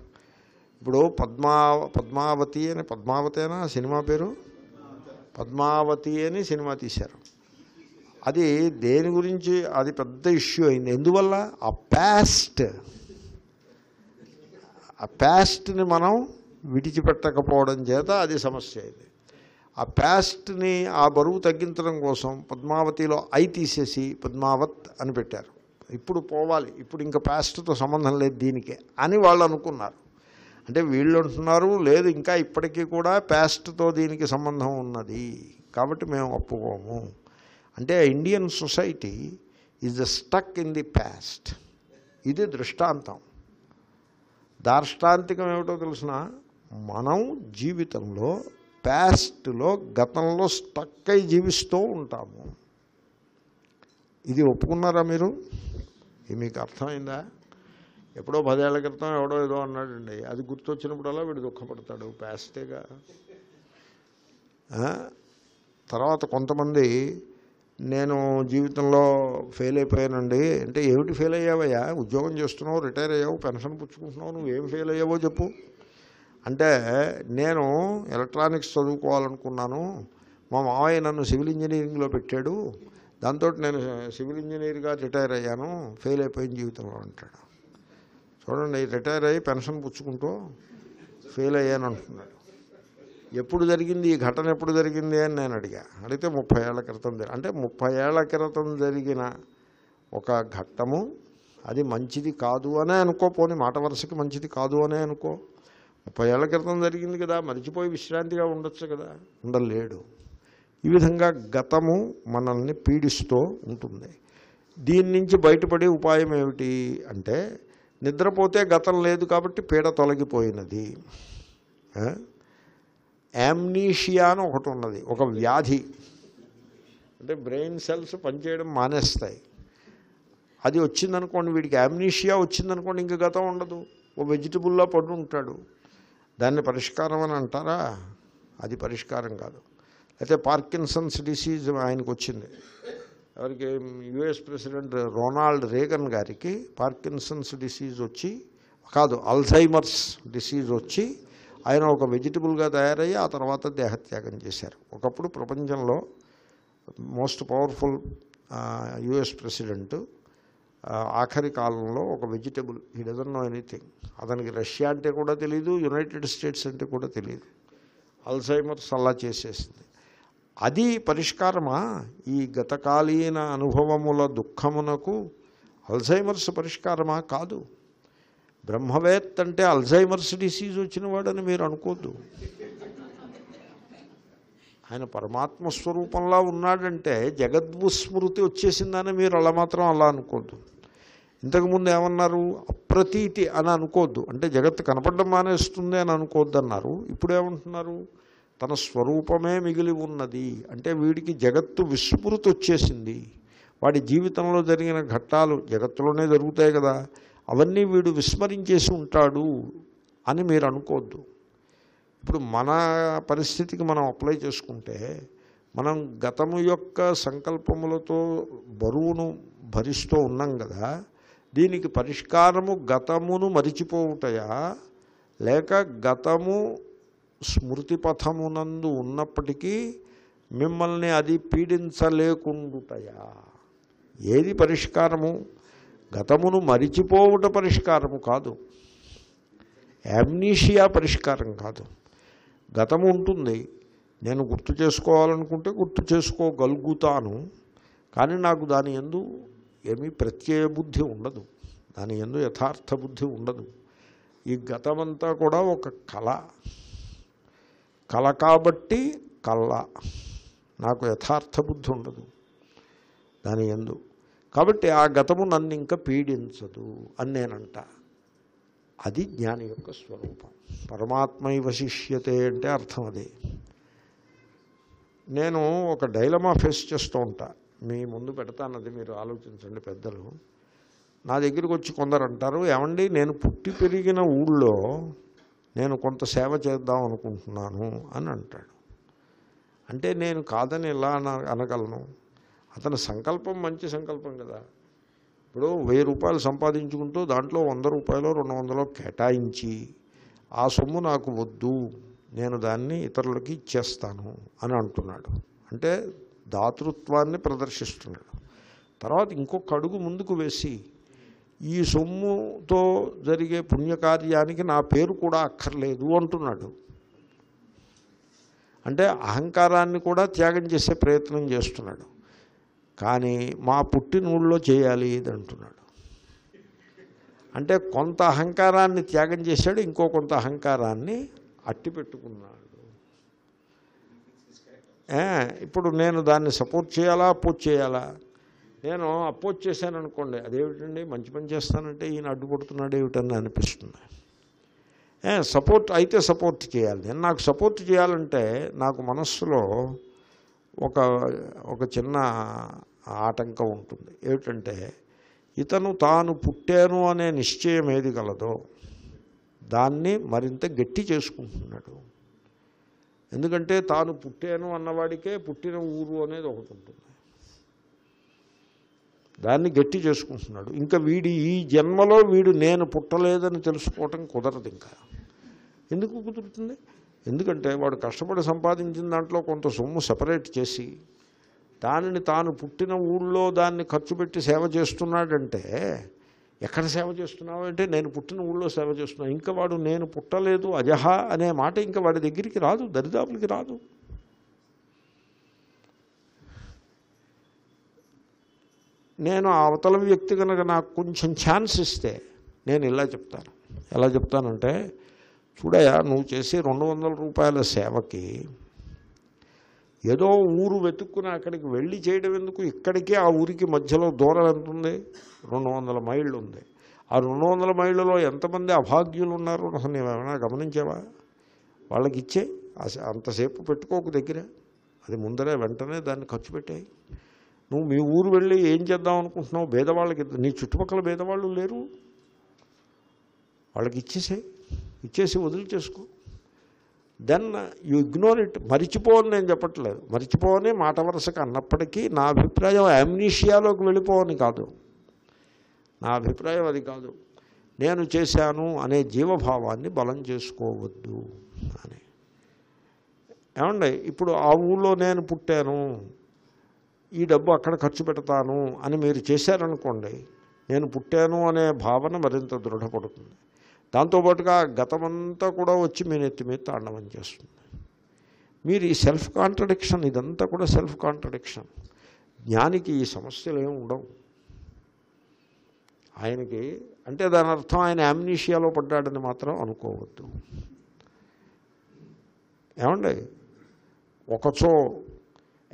ఇప్పుడు పద్మా పద్మావతి అని పద్మావతేనా సినిమా పేరు? పద్మావతి అని సినిమా తీశారు. అది దేని గురించి? అది పెద్ద ఇష్యూ అయింది. ఎందువల్ల? ఆ ప్యాస్ట్ ఆ ప్యాస్ట్ని మనం విడిచిపెట్టకపోవడం చేత అది సమస్య అయింది. ఆ ప్యాస్ట్ని ఆ బరువు తగ్గించడం కోసం పద్మావతిలో ఐ తీసేసి పద్మావత్ అని పెట్టారు. ఇప్పుడు పోవాలి ఇప్పుడు ఇంకా ప్యాస్ట్తో సంబంధం లేదు దీనికే అని వాళ్ళు అనుకున్నారు. అంటే వీళ్ళు అంటున్నారు లేదు ఇంకా ఇప్పటికీ కూడా ప్యాస్ట్తో దీనికి సంబంధం ఉన్నది కాబట్టి మేము ఒప్పుకోము. అంటే Indian society is stuck in the past ఇది దృష్టాంతం. దార్ష్టాంతికం ఏమిటో తెలిసిన? మనం జీవితంలో ప్యాస్ట్లో గతంలో స్టక్ అయి జీవిస్తూ ఉంటాము. ఇది ఒప్పుకున్నారా మీరు? ఇది మీకు అర్థమైందా? ఎప్పుడో పదేళ్ళ క్రితం ఎవడో ఏదో అన్నాడండి. అది గుర్తొచ్చినప్పుడల్లా వీడు దుఃఖపడతాడు ప్యాస్టేగా. తర్వాత కొంతమంది నేను జీవితంలో ఫెయిల్ అయిపోయానండి. అంటే ఏమిటి ఫెయిల్ అయ్యావయ్యా? ఉద్యోగం చేస్తున్నావు రిటైర్ అయ్యావు పెన్షన్ పుచ్చుకుంటున్నావు నువ్వు ఏం ఫెయిల్ అయ్యావో చెప్పు. అంటే నేను ఎలక్ట్రానిక్స్ చదువుకోవాలనుకున్నాను. మా మావయ్య నన్ను సివిల్ ఇంజనీరింగ్లో పెట్టాడు. దాంతో నేను సివిల్ ఇంజనీర్గా రిటైర్ అయ్యాను ఫెయిల్ అయిపోయిన జీవితంలో అంటాడు. చూడండి రిటైర్ అయ్యి పెన్షన్ పుచ్చుకుంటూ ఫెయిల్ అయ్యాను అంటున్నాడు. ఎప్పుడు జరిగింది ఈ ఘటన ఎప్పుడు జరిగింది అని నేను అడిగా. అడిగితే ముప్పై ఏళ్ళ క్రితం అంటే ముప్పై ఏళ్ళ క్రితం జరిగిన ఒక ఘట్టము అది మంచిది కాదు అనే అనుకో పోనీ మాట వరుసకి మంచిది కాదు అనే అనుకో. ముప్పై ఏళ్ళ క్రితం జరిగింది కదా మరిచిపోయి విశ్రాంతిగా ఉండొచ్చు కదా. ఉండలేడు. ఈ విధంగా గతము మనల్ని పీడిస్తూ ఉంటుంది. దీని నుంచి బయటపడే ఉపాయం ఏమిటి అంటే నిద్రపోతే గతం లేదు కాబట్టి పీడ తొలగిపోయినది. యామ్నీషియా అని ఒకటి ఉన్నది ఒక వ్యాధి. అంటే బ్రెయిన్ సెల్స్ పనిచేయడం మానేస్తాయి. అది వచ్చిందనుకోండి వీడికి యామ్నీషియా వచ్చిందనుకోండి ఇంక గతం ఉండదు. ఓ వెజిటబుల్లో పడి ఉంటాడు దాన్ని పరిష్కారం అని అంటారా? అది పరిష్కారం కాదు. అయితే పార్కిన్సన్స్ డిసీజ్ ఆయనకు వచ్చింది ఎవరికి యుఎస్ ప్రెసిడెంట్ రొనాల్డ్ రేగన్ గారికి పార్కిన్సన్స్ డిసీజ్ వచ్చి కాదు అల్జైమర్స్ డిసీజ్ వచ్చి ఆయన ఒక వెజిటబుల్గా తయారయ్యి ఆ తర్వాత దేహత్యాగం చేశారు. ఒకప్పుడు ప్రపంచంలో మోస్ట్ పవర్ఫుల్ యుఎస్ ప్రెసిడెంట్ ఆఖరి కాలంలో ఒక vegetable. He doesn't know anything అతనికి రష్యా అంటే కూడా తెలియదు యునైటెడ్ స్టేట్స్ అంటే కూడా తెలియదు అల్జైమర్స్ అలా చేసేసింది. అది పరిష్కారమా? ఈ గతకాలీన అనుభవముల దుఃఖమునకు అల్జైమర్స్ పరిష్కారమా? కాదు. బ్రహ్మవేత్త అంటే అల్జైమర్స్ డిసీజ్ వచ్చినవాడని మీరు అనుకోద్దు. ఆయన పరమాత్మ స్వరూపంలా ఉన్నాడంటే జగద్విస్మృతి వచ్చేసిందని మీరు అలా మాత్రం అలా అనుకోద్దు. ఇంతకుముందు ఏమన్నారు? అప్రతీతి అని అనుకోవద్దు అంటే జగత్తు కనపడడం మానేస్తుంది అని అనుకోవద్దు అన్నారు ఇప్పుడు ఏమంటున్నారు? తన స్వరూపమే మిగిలి ఉన్నది. అంటే వీడికి జగత్తు విస్మృతి వచ్చేసింది వాడి జీవితంలో జరిగిన ఘట్టాలు జగత్తులోనే జరుగుతాయి కదా. అవన్నీ వీడు విస్మరించేసి ఉంటాడు అని మీరు అనుకోవద్దు ఇప్పుడు మన పరిస్థితికి మనం అప్లై చేసుకుంటే మనం గతము యొక్క సంకల్పములతో బరువును భరిస్తూ ఉన్నాం కదా. దీనికి పరిష్కారము గతమును మరిచిపోవుటయా? లేక గతము స్మృతి పథమునందు ఉన్నప్పటికీ మిమ్మల్ని అది పీడించలేకుండుటయా? ఏది పరిష్కారము? గతమును మరిచిపోవుట పరిష్కారము కాదు. యామ్నీషియా పరిష్కారం కాదు. గతము ఉంటుంది. నేను గుర్తు చేసుకోవాలనుకుంటే గుర్తు చేసుకోగలుగుతాను. కానీ నాకు దాని ఎందు ఏమీ ప్రత్యయ బుద్ధి ఉండదు. దాని ఎందు యథార్థ బుద్ధి ఉండదు. ఈ గతమంతా కూడా ఒక కళ. కళ కాబట్టి కళ్ళ. నాకు యథార్థ బుద్ధి ఉండదు దాని ఎందు. కాబట్టి ఆ గతము నన్ను ఇంకా పీడించదు అని నేనంట. అది జ్ఞాని యొక్క స్వరూపం. పరమాత్మై వశిష్యతే అంటే అర్థం అదే. నేను ఒక డైలమా ఫేస్ చేస్తూ ఉంటా. మీ ముందు పెడతానది మీరు ఆలోచించండి పెద్దలు. నా దగ్గరికి వచ్చి కొందరు అంటారు ఏమండి నేను పుట్టి పెరిగిన ఊళ్ళో నేను కొంత సేవ చేద్దాం అనుకుంటున్నాను అని అంటాడు. అంటే నేను కాదని ఎలా అన అనగలను? అతని సంకల్పం మంచి సంకల్పం కదా. ఇప్పుడు వెయ్యి రూపాయలు సంపాదించుకుంటూ దాంట్లో వంద రూపాయలు రెండు వందలు కేటాయించి ఆ సొమ్ము నాకు వద్దు నేను దాన్ని ఇతరులకి ఇచ్చేస్తాను అని అంటున్నాడు. అంటే దాతృత్వాన్ని ప్రదర్శిస్తున్నాడు. తర్వాత ఇంకొక అడుగు ముందుకు వేసి ఈ సొమ్ముతో జరిగే పుణ్యకార్యానికి నా పేరు కూడా అక్కర్లేదు అంటున్నాడు. అంటే అహంకారాన్ని కూడా త్యాగం చేసే ప్రయత్నం చేస్తున్నాడు. కానీ మా పుట్టినూళ్ళో చేయాలి ఇది అంటున్నాడు. అంటే కొంత అహంకారాన్ని త్యాగం చేశాడు ఇంకో కొంత అహంకారాన్ని అట్టి పెట్టుకున్నాడు. ఇప్పుడు నేను దాన్ని సపోర్ట్ చేయాలా అపోజ్ చేయాలా? నేను అపోజ్ చేశాను అనుకోండి అదేమిటండి? మంచి పని చేస్తానంటే ఈయన అడ్డుపడుతున్నాడు ఏమిటని అనిపిస్తుంది. సపోర్ట్ అయితే సపోర్ట్ చేయాలి. నేను నాకు సపోర్ట్ చేయాలంటే నాకు మనస్సులో ఒక ఒక చిన్న ఆటంకం ఉంటుంది. ఏమిటంటే ఇతను తాను పుట్టాను అనే నిశ్చయం ఏది కలదో దాన్ని మరింత గట్టి చేసుకుంటున్నాడు. ఎందుకంటే తాను పుట్టాను అన్నవాడికే పుట్టిన ఊరు అనేది ఒకటి ఉంటుంది. దాన్ని గట్టి చేసుకుంటున్నాడు. ఇంకా వీడి ఈ జన్మలో వీడు నేను పుట్టలేదని తెలుసుకోవటం కుదరదు ఇంకా. ఎందుకు కుదురుతుంది? ఎందుకంటే వాడు కష్టపడి సంపాదించిన దాంట్లో కొంత సొమ్ము సపరేట్ చేసి దానిని తాను పుట్టిన ఊళ్ళో దాన్ని ఖర్చు పెట్టి సేవ చేస్తున్నాడంటే ఎక్కడ సేవ చేస్తున్నావు అంటే నేను పుట్టిన ఊళ్ళో సేవ చేస్తున్నాను ఇంకా వాడు నేను పుట్టలేదు అజహ అనే మాట ఇంకా వాడి దగ్గరికి రాదు దరిదాపులకి రాదు. నేను అవతల వ్యక్తి కనుక నాకు కొంచెం ఛాన్స్ ఇస్తే నేను ఇలా చెప్తాను. ఎలా చెప్తానంటే చూడయా నువ్వు చేసి రెండు వందల రూపాయల సేవకి ఏదో ఊరు వెతుక్కుని అక్కడికి వెళ్ళి చేయడం ఎందుకు? ఇక్కడికే ఆ ఊరికి మధ్యలో దూరం ఎంత ఉంది? రెండు వందల మైళ్ళు ఉంది. ఆ రెండు వందల మైళ్ళలో ఎంతమంది అభాగ్యులు ఉన్నారు అసలు నువ్వేమైనా గమనించావా? వాళ్ళకి ఇచ్చే అంతసేపు పెట్టుకోకు దగ్గర. అది ముందరే వెంటనే దాన్ని ఖర్చు పెట్టాయి. నువ్వు మీ ఊరు వెళ్ళి ఏం చేద్దాం అనుకుంటున్నావు? భేదవాళ్ళకి నీ చుట్టుపక్కల భేదవాళ్ళు లేరు. వాళ్ళకి ఇచ్చేసే ఇచ్చేసి వదిలి చేసుకో దెన్ యు ఇగ్నోర్ ఇట్. మరిచిపోవని నేను చెప్పట్లేదు. మరిచిపోవని మాట వరుసకు అన్నప్పటికీ నా అభిప్రాయం అమ్నీషియాలోకి వెళ్ళిపోవని కాదు. నా అభిప్రాయం అది కాదు. నేను చేశాను అనే జీవభావాన్ని బలం చేసుకోవద్దు అని. ఏమండి? ఇప్పుడు ఆ ఊళ్ళో నేను పుట్టాను. ఈ డబ్బు అక్కడ ఖర్చు పెడతాను అని మీరు చేశారనుకోండి నేను పుట్టాను అనే భావన మరింత దృఢపడుతుంది. దాంతోపాటుగా గతమంతా కూడా వచ్చి మీ నెత్తి మీద తాండవం చేస్తుంది. మీరు ఈ సెల్ఫ్ కాంట్రడిక్షన్ ఇదంతా కూడా సెల్ఫ్ కాంట్రడిక్షన్. జ్ఞానికి ఈ సమస్యలు ఏమి ఉండవు. ఆయనకి అంటే దాని అర్థం ఆయన అమ్నీషియాలో పడ్డాడని మాత్రం అనుకోవద్దు. ఏమండి? ఒకచో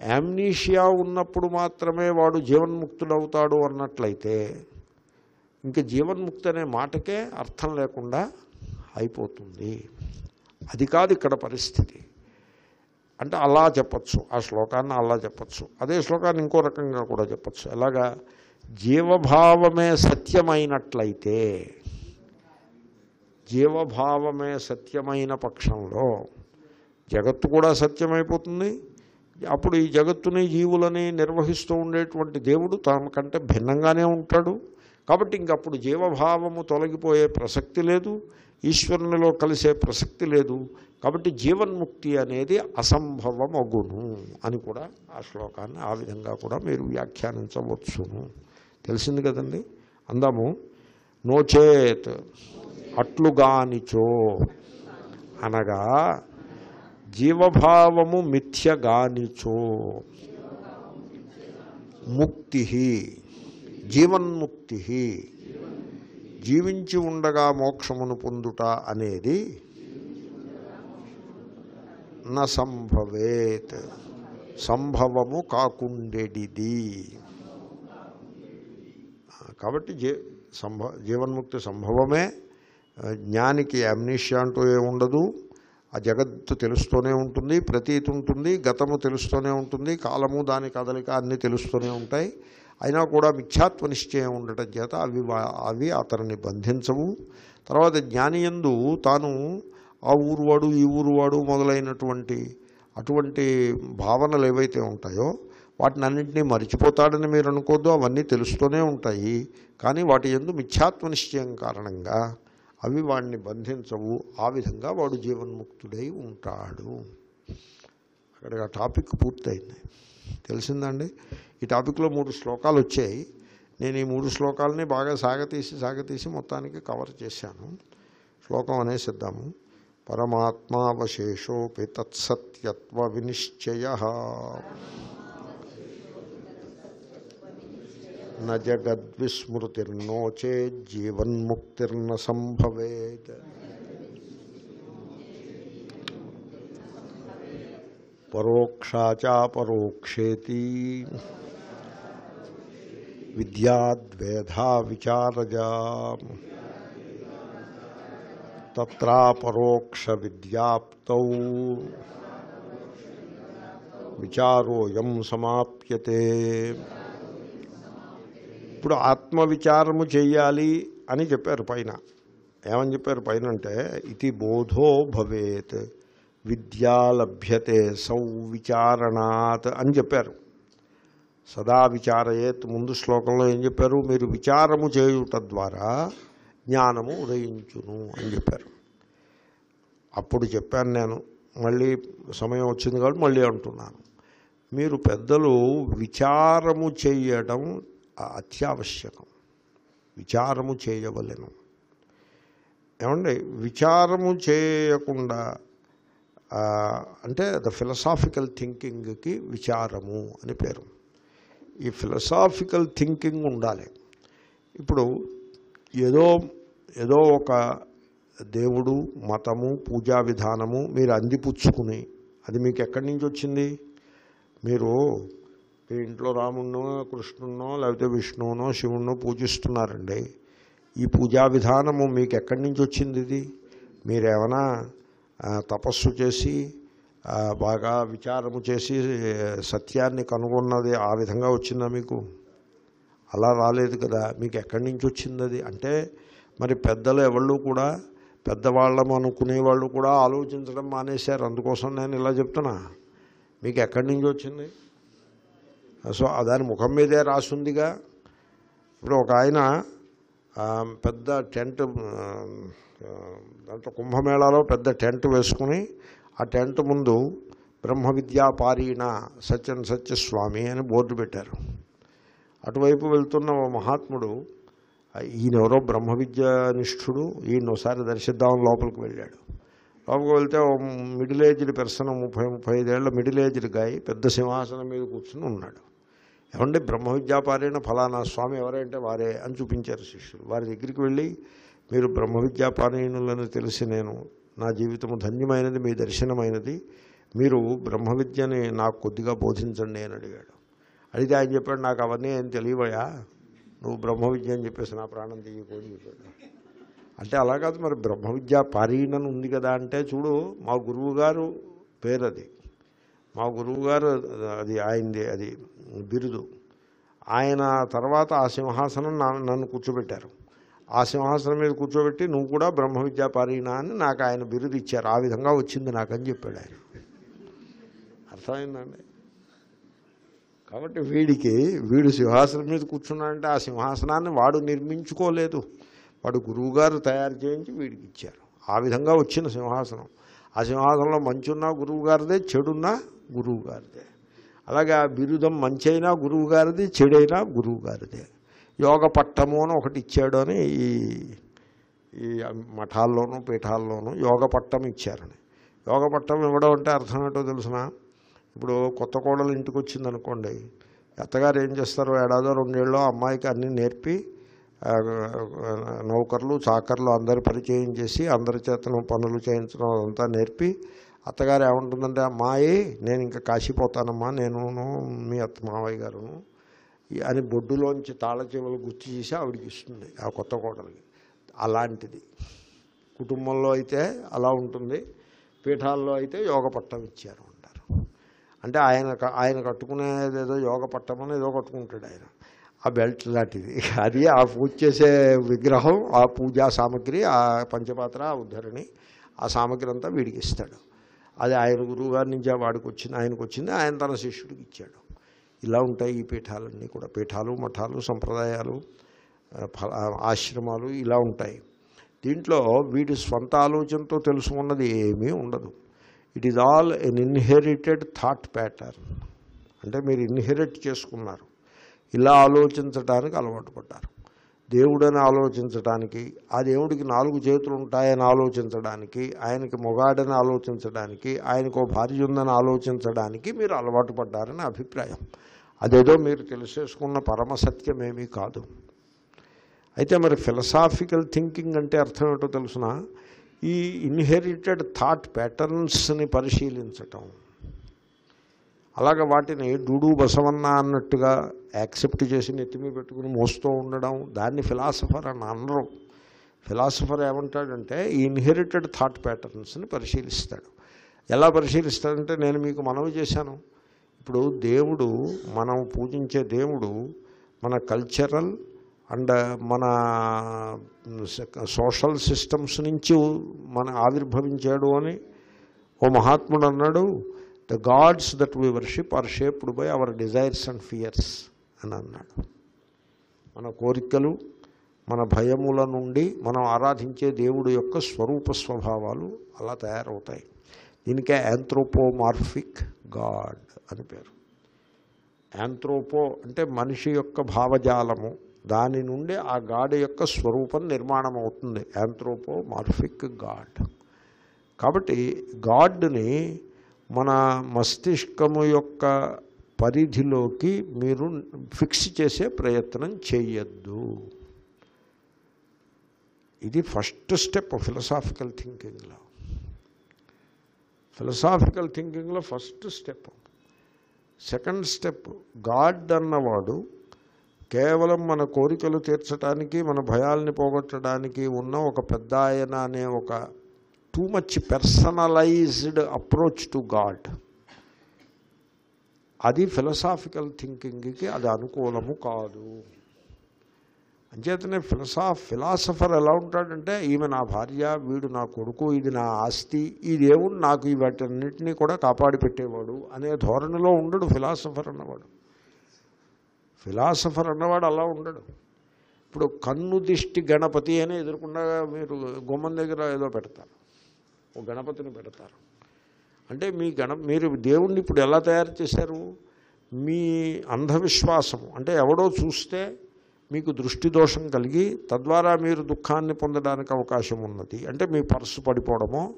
యామ్నీషియా ఉన్నప్పుడు మాత్రమే వాడు జీవన్ముక్తుడవుతాడు అన్నట్లయితే ఇంక జీవన్ముక్తి అనే మాటకే అర్థం లేకుండా అయిపోతుంది. అది కాదు ఇక్కడ పరిస్థితి. అంటే అలా చెప్పచ్చు ఆ శ్లోకాన్ని అలా చెప్పచ్చు అదే శ్లోకాన్ని ఇంకో రకంగా కూడా చెప్పచ్చు. ఎలాగా? జీవభావమే సత్యమైనట్లయితే జీవభావమే సత్యమైన పక్షంలో జగత్తు కూడా సత్యమైపోతుంది అప్పుడు ఈ జగత్తుని జీవులని నిర్వహిస్తూ ఉండేటువంటి దేవుడు తమ కంటే భిన్నంగానే ఉంటాడు. కాబట్టి ఇంకప్పుడు జీవభావము తొలగిపోయే ప్రసక్తి లేదు ఈశ్వరునిలో కలిసే ప్రసక్తి లేదు. కాబట్టి జీవన్ముక్తి అనేది అసంభవమగును అని కూడా ఆ శ్లోకాన్ని ఆ విధంగా కూడా మీరు వ్యాఖ్యానించవచ్చును. తెలిసింది కదండి? అందాము నోచేత్ అట్లుగానిచో అనగా జీవభావము మిథ్యగానిచో. ముక్తి జీవన్ముక్తి జీవించి ఉండగా మోక్షమును పొందుట అనేది న సంభవేత్ సంభవము కాకుండెడిది. కాబట్టి జీ సంభ జీవన్ముక్తి సంభవమే. జ్ఞానికి అమ్నిషియా అంటూ ఏముండదు. ఆ జగత్తు తెలుస్తూనే ఉంటుంది ప్రతీతి ఉంటుంది గతము తెలుస్తూనే ఉంటుంది కాలము దాని కదలిక అన్నీ తెలుస్తూనే ఉంటాయి. అయినా కూడా మిథ్యాత్వ నిశ్చయం ఉండటం చేత అవి వా- అవి అతనిని బంధించవు. తర్వాత జ్ఞానియందు తాను ఆ ఊరువాడు ఈ ఊరువాడు మొదలైనటువంటి అటువంటి భావనలు ఏవైతే ఉంటాయో వాటిని అన్నింటినీ మరిచిపోతాడని మీరు అనుకోద్దు అవన్నీ తెలుస్తూనే ఉంటాయి. కానీ వాటి ఎందు మిథ్యాత్వ నిశ్చయం కారణంగా అవి వాడిని బంధించవు. ఆ విధంగా వాడు జీవన్ముక్తుడై ఉంటాడు. అక్కడ ఆ టాపిక్ పూర్తయింది. తెలిసిందండి? ఈ టాపిక్లో మూడు శ్లోకాలు వచ్చాయి. నేను ఈ మూడు శ్లోకాలని బాగా సాగతీసి సాగతీసి మొత్తానికి కవర్ చేశాను. శ్లోకం అనేసిద్దాము. పరమాత్మావశేషోపి తత్సత్యత్వ వినిశ్చయ. न जगद विस्मृतिर्नोचे जीवन जगद्विस्मृतिर्नो चेज्जीवन्मुक्तिर्न संभवेत्। परोक्षाचापरोक्षेति विद्याद्वेधा विचारजा तत्रापरोक्ष विद्याप्तौ विचारो यम समाप्यते। ఇప్పుడు ఆత్మవిచారము చెయ్యాలి అని చెప్పారు పైన. ఏమని చెప్పారు పైన అంటే ఇది బోధో భవేత్ విద్యా లభ్యతే సౌవిచారణాత్ అని చెప్పారు. సదా విచారయేత్ ముందు శ్లోకంలో ఏం చెప్పారు? మీరు విచారము చేయుట ద్వారా జ్ఞానము ఉదయించును అని చెప్పారు. అప్పుడు చెప్పాను నేను మళ్ళీ సమయం వచ్చింది కాబట్టి మళ్ళీ అంటున్నాను. మీరు పెద్దలు విచారము చేయడం అత్యావశ్యకం. విచారము చేయవలను. ఏమండి? విచారము చేయకుండా అంటే ద ఫిలసాఫికల్ థింకింగ్కి విచారము అని పేరు. ఈ ఫిలసాఫికల్ థింకింగ్ ఉండాలి. ఇప్పుడు ఏదో ఏదో ఒక దేవుడు మతము పూజా విధానము మీరు అందిపుచ్చుకుని అది మీకు ఎక్కడి నుంచి వచ్చింది? మీరు మీ ఇంట్లో రాముణ్ణో కృష్ణునో లేకపోతే విష్ణువునో శివుణ్ణో పూజిస్తున్నారండి. ఈ పూజా విధానము మీకు ఎక్కడి నుంచి వచ్చింది ఇది? మీరేమైనా తపస్సు చేసి బాగా విచారము చేసి సత్యాన్ని కనుగొన్నది ఆ విధంగా వచ్చిందా మీకు? అలా రాలేదు కదా మీకు ఎక్కడి నుంచి వచ్చింది అది? అంటే మరి పెద్దలు ఎవళ్ళు కూడా పెద్దవాళ్ళము అనుకునే వాళ్ళు కూడా ఆలోచించడం మానేశారు. అందుకోసం నేను ఇలా చెప్తున్నా. మీకు ఎక్కడి నుంచి వచ్చింది? సో దాని ముఖం మీదే రాసుందిగా. ఇప్పుడు ఒక ఆయన పెద్ద టెంట్ దాంట్లో కుంభమేళాలో పెద్ద టెంట్ వేసుకుని ఆ టెంట్ ముందు బ్రహ్మ విద్యాపారీణ సత్యన్ సత్య స్వామి అని బోర్డు పెట్టారు. అటువైపు వెళ్తున్న ఓ మహాత్ముడు ఈయనెవరో బ్రహ్మ విద్యానిష్ఠుడు ఈయన ఒకసారి దర్శిద్దామని లోపలికి వెళ్ళాడు. లోపలికి వెళ్తే ఓ మిడిల్ ఏజ్డ్ పెర్సన్ ముప్పై ముప్పై ఐదేళ్ళ మిడిల్ ఏజ్డ్ గాయ పెద్ద సింహాసనం మీద కూర్చుని ఉన్నాడు. ఏమంటే బ్రహ్మ విద్యాపారేణ ఫలానా స్వామి ఎవరంటే వారే అని చూపించారు శిష్యులు. వారి దగ్గరికి వెళ్ళి మీరు బ్రహ్మ విద్యాపారాయణులని తెలిసి నేను నా జీవితము ధన్యమైనది మీ దర్శనమైనది మీరు బ్రహ్మ విద్యని నాకు కొద్దిగా బోధించండి అని అడిగాడు. అడిగితే ఆయన చెప్పాడు నాకు అవన్నీ ఏం తెలియవయా నువ్వు బ్రహ్మ విద్య అని చెప్పేసి నా ప్రాణం తీయకూడదు చెప్పాడు. అంటే అలా కాదు మరి బ్రహ్మ విద్యా పారీణని ఉంది కదా అంటే చూడు మా గురువు గారు పేరు అది మా గురువు గారు అది ఆయనది అది బిరుదు. ఆయన తర్వాత ఆ సింహాసనం నా- నన్ను కూర్చోబెట్టారు. ఆ సింహాసనం మీద కూర్చోబెట్టి నువ్వు కూడా బ్రహ్మ విద్యా పారీణ అని నాకు ఆయన బిరుదు ఇచ్చారు. ఆ విధంగా వచ్చింది నాకని చెప్పాడు ఆయన. అర్థమైందండి? కాబట్టి వీడికి వీడు సింహాసనం మీద కూర్చున్నాడంటే ఆ సింహాసనాన్ని వాడు నిర్మించుకోలేదు. వాడు గురువుగారు తయారు చేయించి వీడికి ఇచ్చారు. ఆ విధంగా వచ్చిన సింహాసనం. ఆ సింహాసనంలో మంచున్నా గురువుగారిదే చెడున్నా గురువుగారిదే. అలాగే ఆ బిరుదం మంచైనా గురువుగారిది చెడైనా గురువు గారిదే యోగ పట్టము అని ఒకటి ఇచ్చాడు అని ఈ ఈ మఠాల్లోనూ పీఠాల్లోనూ యోగ పట్టం ఇచ్చారని. యోగ పట్టం ఇవ్వడం అంటే అర్థం ఏంటో తెలుసిన? ఇప్పుడు కొత్త కోడలు ఇంటికి వచ్చిందనుకోండి అత్తగారు ఏం చేస్తారు ఏడాదో రెండేళ్ళు అమ్మాయికి అన్నీ నేర్పి నౌకర్లు చాకర్లు అందరి పరిచయం చేసి అందరి చేతను పనులు చేయించడం అదంతా నేర్పి అత్తగారు ఏముంటుందంటే అమ్మాయి నేను ఇంకా కాశీపోతానమ్మా నేను మీ అత్త మావయ్య గారును అని బొడ్డులోంచి తాళ చెవులు గుర్తు చేసి ఆవిడకి ఇస్తుంది ఆ కొత్త కోటలకి అలాంటిది. కుటుంబంలో అయితే అలా ఉంటుంది. పీఠాల్లో అయితే యోగ పట్టం ఇచ్చారు అంటారు. అంటే ఆయన ఆయన కట్టుకునేది ఏదో యోగ పట్టం అని ఏదో కట్టుకుంటాడు ఆయన. ఆ బెల్ట్ లాంటిది. అది ఆ పూజ చేసే విగ్రహం ఆ పూజా సామగ్రి ఆ పంచపాత్ర ఆ ఉద్ధరణి ఆ సామగ్రి అంతా వీడికి ఇస్తాడు. అది ఆయన గురువు గారి నుంచి వాడికి వచ్చింది ఆయనకు వచ్చింది ఆయన తన శిష్యుడికి ఇచ్చాడు. ఇలా ఉంటాయి ఈ పీఠాలన్నీ కూడా. పీఠాలు మఠాలు సంప్రదాయాలు ఆశ్రమాలు ఇలా ఉంటాయి. దీంట్లో వీడి స్వంత ఆలోచనతో తెలుసుకున్నది ఏమీ ఉండదు. It is all an inherited thought pattern అంటే మీరు ఇన్హెరిట్ చేసుకున్నారు. ఇలా ఆలోచించడానికి అలవాటు పడ్డారు. దేవుడని ఆలోచించడానికి ఆ దేవుడికి నాలుగు చేతులు ఉంటాయని ఆలోచించడానికి ఆయనకి మొగాడని ఆలోచించడానికి ఆయనకు భార్య ఉందని ఆలోచించడానికి మీరు అలవాటు పడ్డారని అభిప్రాయం. అదేదో మీరు తెలిసేసుకున్న పరమ సత్యమేమీ కాదు. అయితే మరి ఫిలసాఫికల్ థింకింగ్ అంటే అర్థం ఏంటో తెలుసిన? ఈ ఇన్హెరిటెడ్ థాట్ ప్యాటర్న్స్ని పరిశీలించటం. అలాగ వాటిని డూడు బసవన్న అన్నట్టుగా యాక్సెప్ట్ చేసి నెత్తిమీ పెట్టుకుని మోస్తూ ఉండడం దాన్ని ఫిలాసఫర్ అని అనరు. ఫిలాసఫర్ ఏమంటాడంటే ఈ ఇన్హెరిటెడ్ థాట్ ప్యాటర్న్స్ని పరిశీలిస్తాడు. ఎలా పరిశీలిస్తాడంటే నేను మీకు మనవి చేశాను. ఇప్పుడు దేవుడు మనం పూజించే దేవుడు మన కల్చరల్ అండ్ మన సోషల్ సిస్టమ్స్ నుంచి మన ఆవిర్భవించాడు అని ఓ మహాత్ముడు అన్నాడు the gods that we worship are shaped by our desires and fears అని అన్నాడు. మన కోరికలు మన భయముల నుండి మనం ఆరాధించే దేవుడు యొక్క స్వరూప స్వభావాలు అలా తయారవుతాయి. దీనికే యాంథ్రోపోమార్ఫిక్ గాడ్ అని పేరు. యాంథ్రోపో అంటే మనిషి యొక్క భావజాలము. దాని నుండి ఆ గాడ్ యొక్క స్వరూపం నిర్మాణం అవుతుంది యాంథ్రోపోమార్ఫిక్ గాడ్ కాబట్టి గాడ్ని మన మస్తిష్కము యొక్క పరిధిలోకి మీరు ఫిక్స్ చేసే ప్రయత్నం చేయొద్దు. ఇది ఫస్ట్ స్టెప్ ఫిలసాఫికల్ థింకింగ్లో. Philosophical థింకింగ్లో first step. Second step God అన్నవాడు కేవలం మన కోరికలు తీర్చడానికి మన భయాల్ని పోగొట్టడానికి ఉన్న ఒక పెద్ద ఆయన అనే ఒక too much personalized approach to God అది ఫిలసాఫికల్ థింకింగ్కి అది అనుకూలము కాదు. అంచేతనే ఫిలసాఫ్ ఫిలాసఫర్ ఎలా ఉంటాడంటే ఈమె నా భార్య వీడు నా కొడుకు ఇది నా ఆస్తి ఈ దేవుడు నాకు ఈ కూడా కాపాడి పెట్టేవాడు అనే ధోరణిలో ఉండడు ఫిలాసఫర్ అన్నవాడు. ఫిలాసఫర్ అన్నవాడు అలా ఉండడు. ఇప్పుడు కన్ను దిష్టి గణపతి అని ఎదుర్కొండగా మీరు గుమ్మం దగ్గర ఏదో పెడతారు. ఓ గణపతిని పెడతారు. అంటే మీ గణ మీరు దేవుణ్ణి ఇప్పుడు ఎలా తయారు చేశారు? మీ అంధవిశ్వాసము అంటే ఎవడో చూస్తే మీకు దృష్టి దోషం కలిగి తద్వారా మీరు దుఃఖాన్ని పొందడానికి అవకాశం ఉన్నది. అంటే మీ పర్సు పడిపోవడమో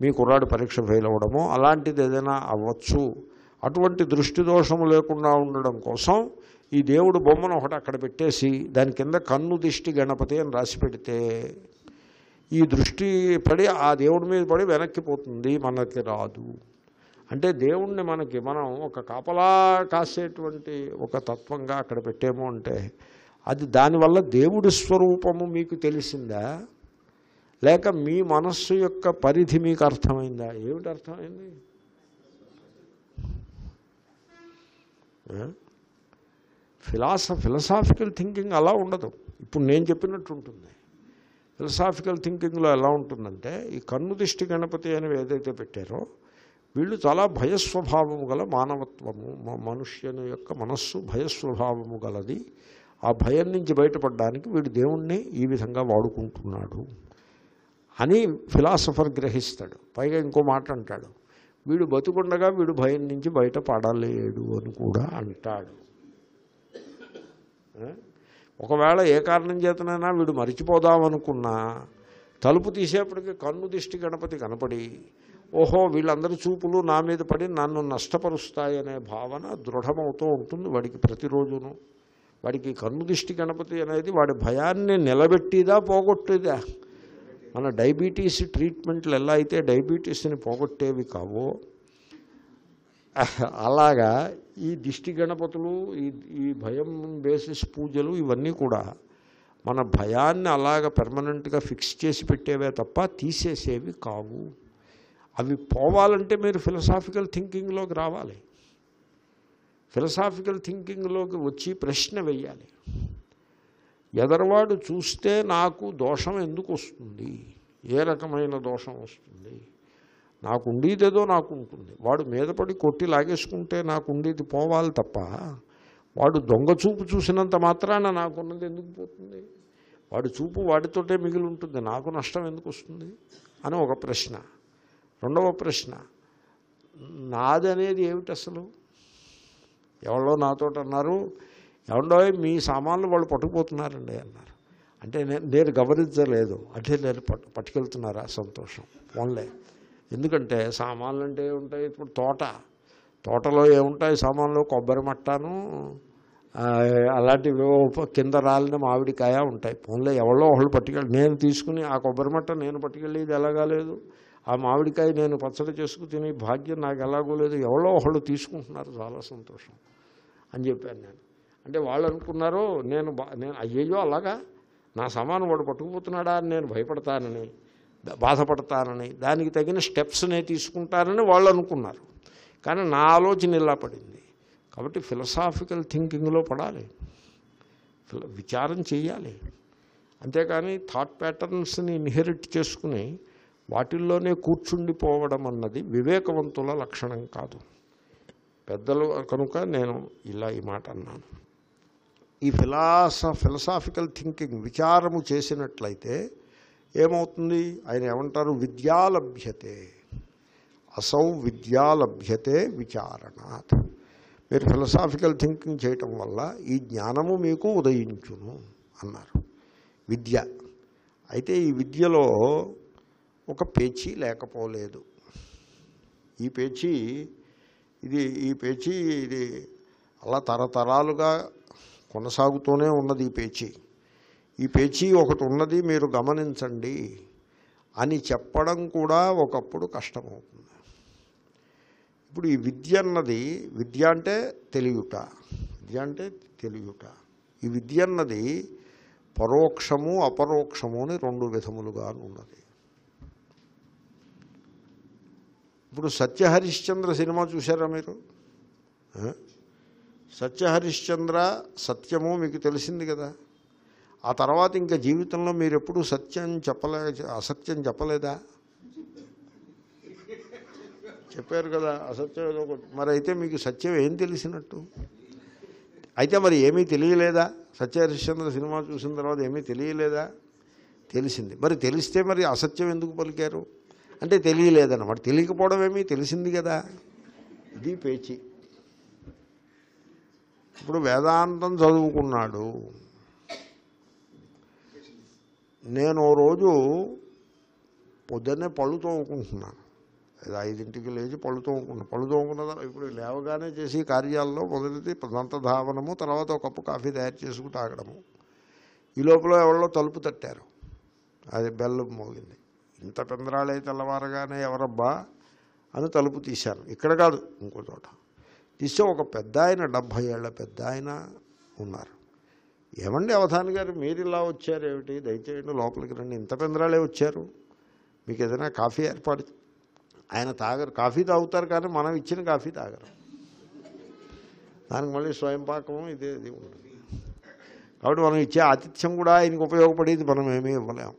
మీ కుర్రాడు పరీక్ష ఫెయిల్ అవ్వడమో అలాంటిది ఏదైనా అవ్వచ్చు. అటువంటి దృష్టి దోషము లేకుండా ఉండడం కోసం ఈ దేవుడు బొమ్మను ఒకటి అక్కడ పెట్టేసి దాని కింద కన్ను దిష్టి గణపతి అని రాసి పెడితే ఈ దృష్టి పడి ఆ దేవుడి మీద పడి వెనక్కి పోతుంది మనకి రాదు. అంటే దేవుణ్ణి మనకి మనం ఒక కాపలా కాసేటువంటి ఒక తత్వంగా అక్కడ పెట్టేమో అంటే అది దానివల్ల దేవుడి స్వరూపము మీకు తెలిసిందా? లేక మీ మనస్సు యొక్క పరిధి మీకు అర్థమైందా? ఏమిటి అర్థమైంది? ఫిలాస ఫిలసాఫికల్ థింకింగ్ అలా ఉండదు. ఇప్పుడు నేను చెప్పినట్టు ఉంటుంది. ఫిలసాఫికల్ థింకింగ్లో ఎలా ఉంటుందంటే ఈ కన్ను దిష్టి గణపతి అని ఏదైతే పెట్టారో వీళ్ళు చాలా భయస్వభావము గల మానవత్వము మనుష్యుని యొక్క మనస్సు భయస్వభావము గలది. ఆ భయం నుంచి బయటపడడానికి వీడు దేవుణ్ణి ఈ విధంగా వాడుకుంటున్నాడు అని ఫిలాసఫర్ గ్రహిస్తాడు. పైగా ఇంకో మాట అంటాడు. వీడు బతుకుండగా వీడు భయం నుంచి బయట పడలేడు అని కూడా అంటాడు. ఒకవేళ ఏ కారణం చేతనైనా వీడు మరిచిపోదామనుకున్నా తలుపు తీసేపటికి కన్ను దిష్టి గణపతి కనపడి ఓహో వీళ్ళందరి చూపులు నా మీద పడి నన్ను నష్టపరుస్తాయనే భావన దృఢమవుతూ ఉంటుంది వాడికి ప్రతిరోజును. వాడికి కన్ను దిష్టి గణపతి అనేది వాడి భయాన్ని నిలబెట్టిదా పోగొట్టేదా? మన డయాబెటీస్ ట్రీట్మెంట్లు ఎలా అయితే డయాబెటీస్ని పోగొట్టేవి కావో అలాగా ఈ దిష్టి గణపతులు ఈ ఈ భయం బేసిస్ పూజలు ఇవన్నీ కూడా మన భయాన్ని అలాగ పెర్మనెంట్గా ఫిక్స్ చేసి పెట్టేవే తప్ప తీసేసేవి కావు. అవి పోవాలంటే మీరు ఫిలసాఫికల్ థింకింగ్లోకి రావాలి. ఫిలసాఫికల్ థింకింగ్లోకి వచ్చి ప్రశ్న వెయ్యాలి ఎదరవాడు చూస్తే నాకు దోషం ఎందుకు వస్తుంది? ఏ రకమైన దోషం వస్తుంది? నాకు ఉండేదేదో నాకు ఉంటుంది వాడు మీద పడి కొట్టి లాగేసుకుంటే నాకు ఉండేది పోవాలి తప్ప వాడు దొంగ చూపు చూసినంత మాత్రాన నాకున్నది ఎందుకు పోతుంది? వాడు చూపు వాడితోటే మిగిలి ఉంటుంది నాకు నష్టం ఎందుకు వస్తుంది? అని ఒక ప్రశ్న. రెండవ ప్రశ్న. నాది అనేది ఏమిటి అసలు? ఎవరో నాతో అన్నారు ఎవడో మీ సామాన్లు వాళ్ళు పట్టుకుపోతున్నారండి అన్నారు. అంటే నేను నేను గమనించలేదు. అంటే నేను పట్టు పట్టుకెళ్తున్నారా? సంతోషం. ఓన్లే ఎందుకంటే సామాన్లు అంటే ఏముంటాయి ఇప్పుడు తోట. తోటలో ఏముంటాయి? సామాన్లు కొబ్బరి మట్టాను అలాంటివి కింద రాలిన మామిడికాయ ఉంటాయి. ఫోన్లో ఎవరో ఒకళ్ళు పట్టుకెళ్ళి నేను తీసుకుని ఆ కొబ్బరి మట్ట నేను పట్టుకెళ్ళి ఇది ఎలాగా లేదు? ఆ మామిడికాయ నేను పచ్చడి చేసుకుని తినే భాగ్యం నాకు ఎలాగో లేదు. ఎవరో ఒకళ్ళు తీసుకుంటున్నారు చాలా సంతోషం అని చెప్పాను నేను. అంటే వాళ్ళు అనుకున్నారు నేను బా నేను అయ్యయ్యో అలాగా? నా సమానం వాడు పట్టుకుపోతున్నాడా అని నేను భయపడతానని. బాధపడతానని దానికి తగిన స్టెప్స్నే తీసుకుంటారని వాళ్ళు అనుకున్నారు. కానీ నా ఆలోచన ఇలా పడింది. కాబట్టి ఫిలసాఫికల్ థింకింగ్లో పడాలి. ఫిల- విచారం చేయాలి అంతేకాని థాట్ ప్యాటర్న్స్ని ఇన్హెరిట్ చేసుకుని వాటిల్లోనే కూర్చుండిపోవడం అన్నది వివేకవంతుల లక్షణం కాదు. పెద్దలు కనుక నేను ఇలా ఈ మాట అన్నాను. ఈ ఫిలాస ఫిలసాఫికల్ థింకింగ్ విచారము చేసినట్లయితే ఏమవుతుంది? ఆయన ఏమంటారు? విద్యాలభ్యతే. అసౌ విద్యాలభ్యతే విచారణాత్. మీరు ఫిలసాఫికల్ థింకింగ్ చేయటం వల్ల ఈ జ్ఞానము మీకు ఉదయించును అన్నారు. విద్య. అయితే ఈ విద్యలో ఒక పేచీ లేకపోలేదు. ఈ పేచీ ఇది ఈ పేచీ ఇది అలా తరతరాలుగా కొనసాగుతూనే ఉన్నది ఈ పేచీ. ఈ పేచీ ఒకటి ఉన్నది మీరు గమనించండి అని చెప్పడం కూడా ఒకప్పుడు కష్టమవుతుంది. ఇప్పుడు ఈ విద్య అన్నది విద్య అంటే తెలియుట విద్య అంటే తెలియుట. ఈ విద్య అన్నది పరోక్షము అపరోక్షము అని రెండు విధములుగా ఉన్నది. ఇప్పుడు సత్యహరిశ్చంద్ర సినిమా చూసారా మీరు? సత్యహరిశ్చంద్ర సత్యము మీకు తెలిసింది కదా? ఆ తర్వాత ఇంకా జీవితంలో మీరు ఎప్పుడు సత్యం చెప్పలే అసత్యం చెప్పలేదా? చెప్పారు కదా అసత్యం ఏదో ఒకటి. మరి అయితే మీకు సత్యం ఏం తెలిసినట్టు? అయితే మరి ఏమీ తెలియలేదా? సత్యహరిశ్చంద్ర సినిమా చూసిన తర్వాత ఏమీ తెలియలేదా? తెలిసింది. మరి తెలిస్తే మరి అసత్యం ఎందుకు పలికారు? అంటే తెలియలేదన్నమాట. తెలియకపోవడం ఏమీ తెలిసింది కదా? ఇది పేచి. ఇప్పుడు వేదాంతం చదువుకున్నాడు. నేను రోజు పొద్దున్నే పళ్ళు తోముకుంటున్నాను. అది ఐదింటికి లేచి పళ్ళు తోముకున్నాను పళ్ళు తోముకున్న ఇప్పుడు లేవగానే చేసి కార్యాల్లో మొదటిది దంతధావనము తర్వాత ఒక కప్పు కాఫీ తయారు చేసుకుని తాగడము. ఈ లోపల ఎవరో తలుపు తట్టారు. అది బెల్లం మోగింది. ఇంత పెందరాళే తెల్లవారగానే ఎవరబ్బా అని తలుపు తీశాను ఇక్కడ కాదు ఇంకో చోట. తీస్తే ఒక పెద్ద ఆయన డెబ్భై ఏళ్ళ పెద్ద ఆయన ఉన్నారు. ఏమండి అవధాని గారు మీరు ఇలా వచ్చారు ఏమిటి? దయచేయండి లోపలికి రండి. ఇంత పెందరాలే వచ్చారు. మీకు ఏదైనా కాఫీ ఏర్పాటు ఆయన తాగరు. కాఫీ తాగుతారు కానీ మనం ఇచ్చిన కాఫీ తాగరు. దానికి మళ్ళీ స్వయం పాకం ఇదే ఇది ఉంటుంది. కాబట్టి మనం ఇచ్చే ఆతిథ్యం కూడా ఆయనకు ఉపయోగపడేది మనం ఏమీ ఇవ్వలేం.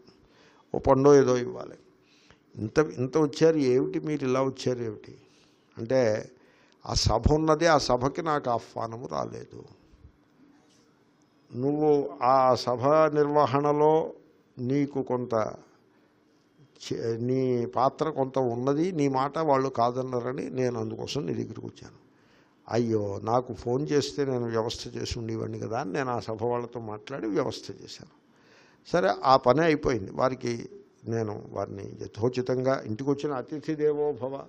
ఓ పండో ఏదో ఇవ్వాలి. ఇంత ఇంత వచ్చారు ఏమిటి మీరు ఇలా వచ్చారు ఏమిటి? అంటే ఆ సభ ఉన్నది ఆ సభకి నాకు ఆహ్వానము రాలేదు. నువ్వు ఆ సభ నిర్వహణలో నీకు కొంత చే- నీ పాత్ర కొంత ఉన్నది నీ మాట వాళ్ళు కాదన్నారని నేను అందుకోసం నీ దగ్గరికి వచ్చాను. అయ్యో నాకు ఫోన్ చేస్తే నేను వ్యవస్థ చేసి ఉండేవాడిని కదా అని నేను ఆ సభ వాళ్ళతో మాట్లాడి వ్యవస్థ చేశాను. సరే ఆ పని అయిపోయింది. వారికి నేను వారిని యథోచితంగా ఇంటికి వచ్చిన అతిథి దేవో భవ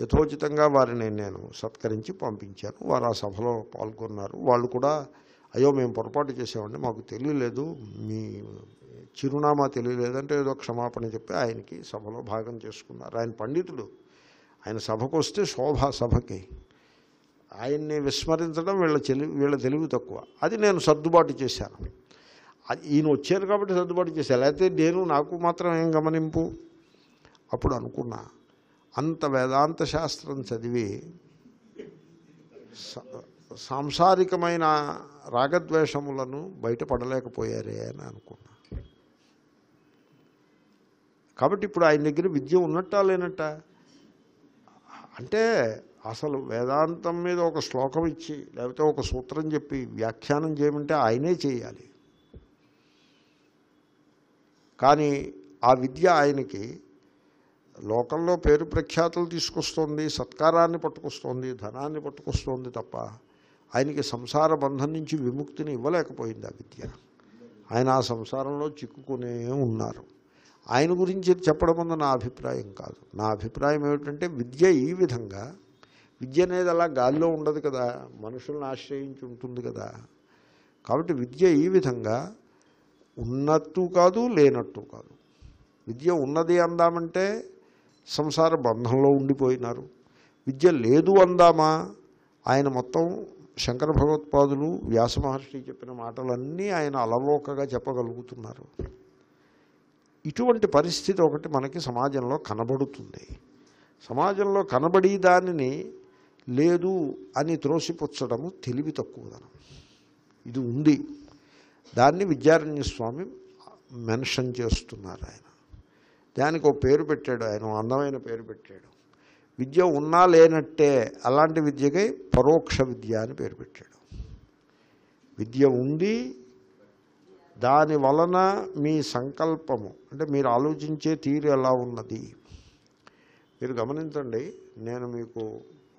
యథోచితంగా వారిని నేను సత్కరించి పంపించాను. వారు ఆ సభలో పాల్గొన్నారు. వాళ్ళు కూడా అయ్యో మేము పొరపాటు చేసామండి మాకు తెలియలేదు మీ చిరునామా తెలియలేదంటే ఏదో క్షమాపణ చెప్పి ఆయనకి సభలో భాగం చేసుకున్నారు. ఆయన పండితుడు. ఆయన సభకు వస్తే శోభ సభకి. ఆయన్ని విస్మరించడం వీళ్ళ తెలివి వీళ్ళ తెలివి తక్కువ. అది నేను సర్దుబాటు చేశాను. అది ఈయన వచ్చారు కాబట్టి సర్దుబాటు చేశాను అయితే నేను నాకు మాత్రం ఏం గమనింపు? అప్పుడు అనుకున్నా అంత వేదాంత శాస్త్రం చదివి స- సాంసారికమైన రాగద్వేషములను బయటపడలేకపోయారే అని అనుకున్నా. కాబట్టి ఇప్పుడు ఆయన దగ్గర విద్య ఉన్నట్టా లేనట్ట? అంటే అసలు వేదాంతం మీద ఒక శ్లోకం ఇచ్చి లేకపోతే ఒక సూత్రం చెప్పి వ్యాఖ్యానం చేయమంటే ఆయనే చేయాలి. కానీ ఆ విద్య ఆయనకి లోకంలో పేరు ప్రఖ్యాతులు తీసుకొస్తోంది సత్కారాన్ని పట్టుకొస్తోంది ధనాన్ని పట్టుకొస్తోంది తప్ప ఆయనకి సంసార బంధం నుంచి విముక్తిని ఇవ్వలేకపోయింది ఆ విద్య ఆయన ఆ సంసారంలో చిక్కుకునే ఉన్నారు. ఆయన గురించి చెప్పడం ముందు నా అభిప్రాయం కాదు. నా అభిప్రాయం ఏమిటంటే విద్య ఈ విధంగా విద్య అనేది అలా గాల్లో ఉండదు కదా మనుషుల్ని ఆశ్రయించి ఉంటుంది కదా. కాబట్టి విద్య ఈ విధంగా ఉన్నట్టు కాదు లేనట్టు కాదు. విద్య ఉన్నది అందామంటే సంసార బంధంలో ఉండిపోయినారు. విద్య లేదు అందామా? ఆయన మొత్తం శంకర భగవత్పాదులు వ్యాస మహర్షి చెప్పిన మాటలన్నీ ఆయన అలలోకగా చెప్పగలుగుతున్నారు. ఇటువంటి పరిస్థితి ఒకటి మనకి సమాజంలో కనబడుతుంది. సమాజంలో కనబడి దానిని లేదు అని త్రోసిపుచ్చడము తెలివి తక్కువదనం. ఇది ఉంది. దాన్ని విద్యారణ్య స్వామి మెన్షన్ చేస్తున్నారు ఆయన. దానికి ఒక పేరు పెట్టాడు ఆయన అందమైన పేరు పెట్టాడు. విద్య ఉన్నా లేనట్టే అలాంటి విద్యకై పరోక్ష విద్య అని పేరు పెట్టాడు. విద్య ఉంది దాని వలన మీ సంకల్పము అంటే మీరు ఆలోచించే తీరు ఎలా ఉన్నది? మీరు గమనించండి నేను మీకు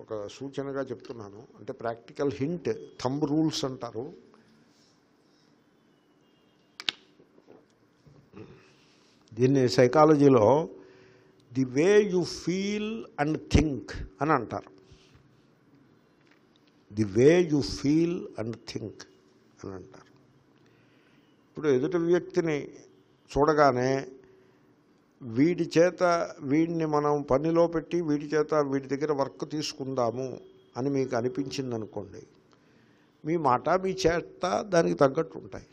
ఒక సూచనగా చెప్తున్నాను. అంటే ప్రాక్టికల్ హింట్ థంబ్ రూల్స్ అంటారు. దీన్ని సైకాలజీలో the way you feel and think అని అంటారు. The way you feel and think అని అంటారు. ఇప్పుడు ఎదుటి వ్యక్తిని చూడగానే వీడి చేత వీడిని మనం పనిలో పెట్టి వీడి చేత వీడి దగ్గర వర్క్ తీసుకుందాము అని మీకు అనిపించింది అనుకోండి మీ మాట మీ చేత దానికి తగ్గట్టు ఉంటాయి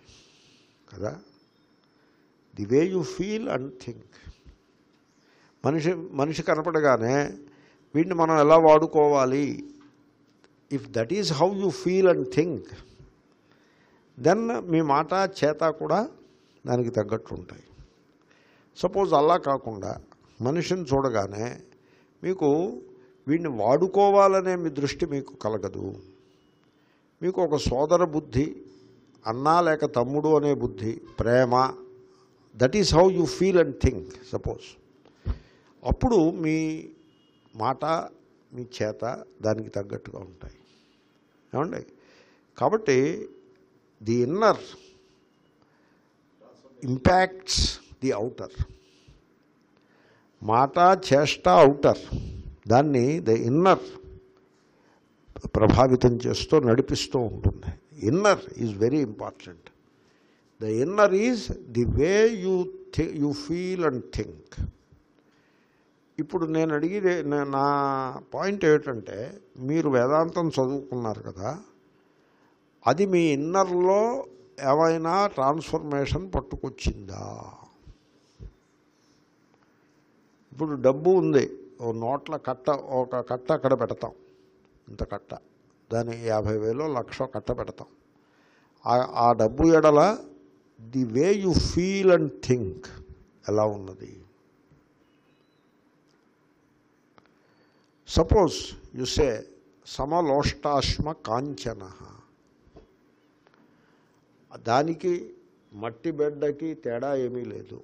కదా. The way you feel and think మనిషి మనిషి కనపడగానే వీడిని మనం ఎలా వాడుకోవాలి? If that is how you feel and think then మీ మాట చేత కూడా దానికి తగ్గట్టు ఉంటాయి. సపోజ్ అలా కాకుండా మనిషిని చూడగానే మీకు వీడిని వాడుకోవాలనే మీ దృష్టి మీకు కలగదు. మీకు ఒక సోదర బుద్ధి అన్నా లేక తమ్ముడు అనే బుద్ధి ప్రేమ that is how you feel and think suppose అప్పుడు మీ మాట మీ చేత దానికి తగ్గట్టుగా ఉంటాయి. ఏమండి? కాబట్టి the inner impacts the outer మాట చేష్ట అవుటర్ దాన్ని ద ఇన్నర్ ప్రభావితం చేస్తూ నడిపిస్తూ ఉంటుంది. Inner is very important. The inner is the way you the you feel and think. ఇప్పుడు నేను అడిగేది నా పాయింట్ ఏమిటంటే మీరు వేదాంతం చదువుకున్నారు కదా అది మీ ఇన్నర్లో ఏమైనా ట్రాన్స్ఫర్మేషన్ పట్టుకొచ్చిందా? ఇప్పుడు డబ్బు ఉంది ఓ నోట్ల కట్ట ఒక కట్ట అక్కడ పెడతాం ఇంత కట్ట దాని యాభై వేలు లక్ష కట్ట పెడతాం. ఆ- ఆ డబ్బు ఎడల the way you feel and think ఎలా ఉన్నది? సపోజ్ యు సే సమలోష్టాశ్మ కాంచన దానికి మట్టి బెడ్డకి తేడా ఏమీ లేదు.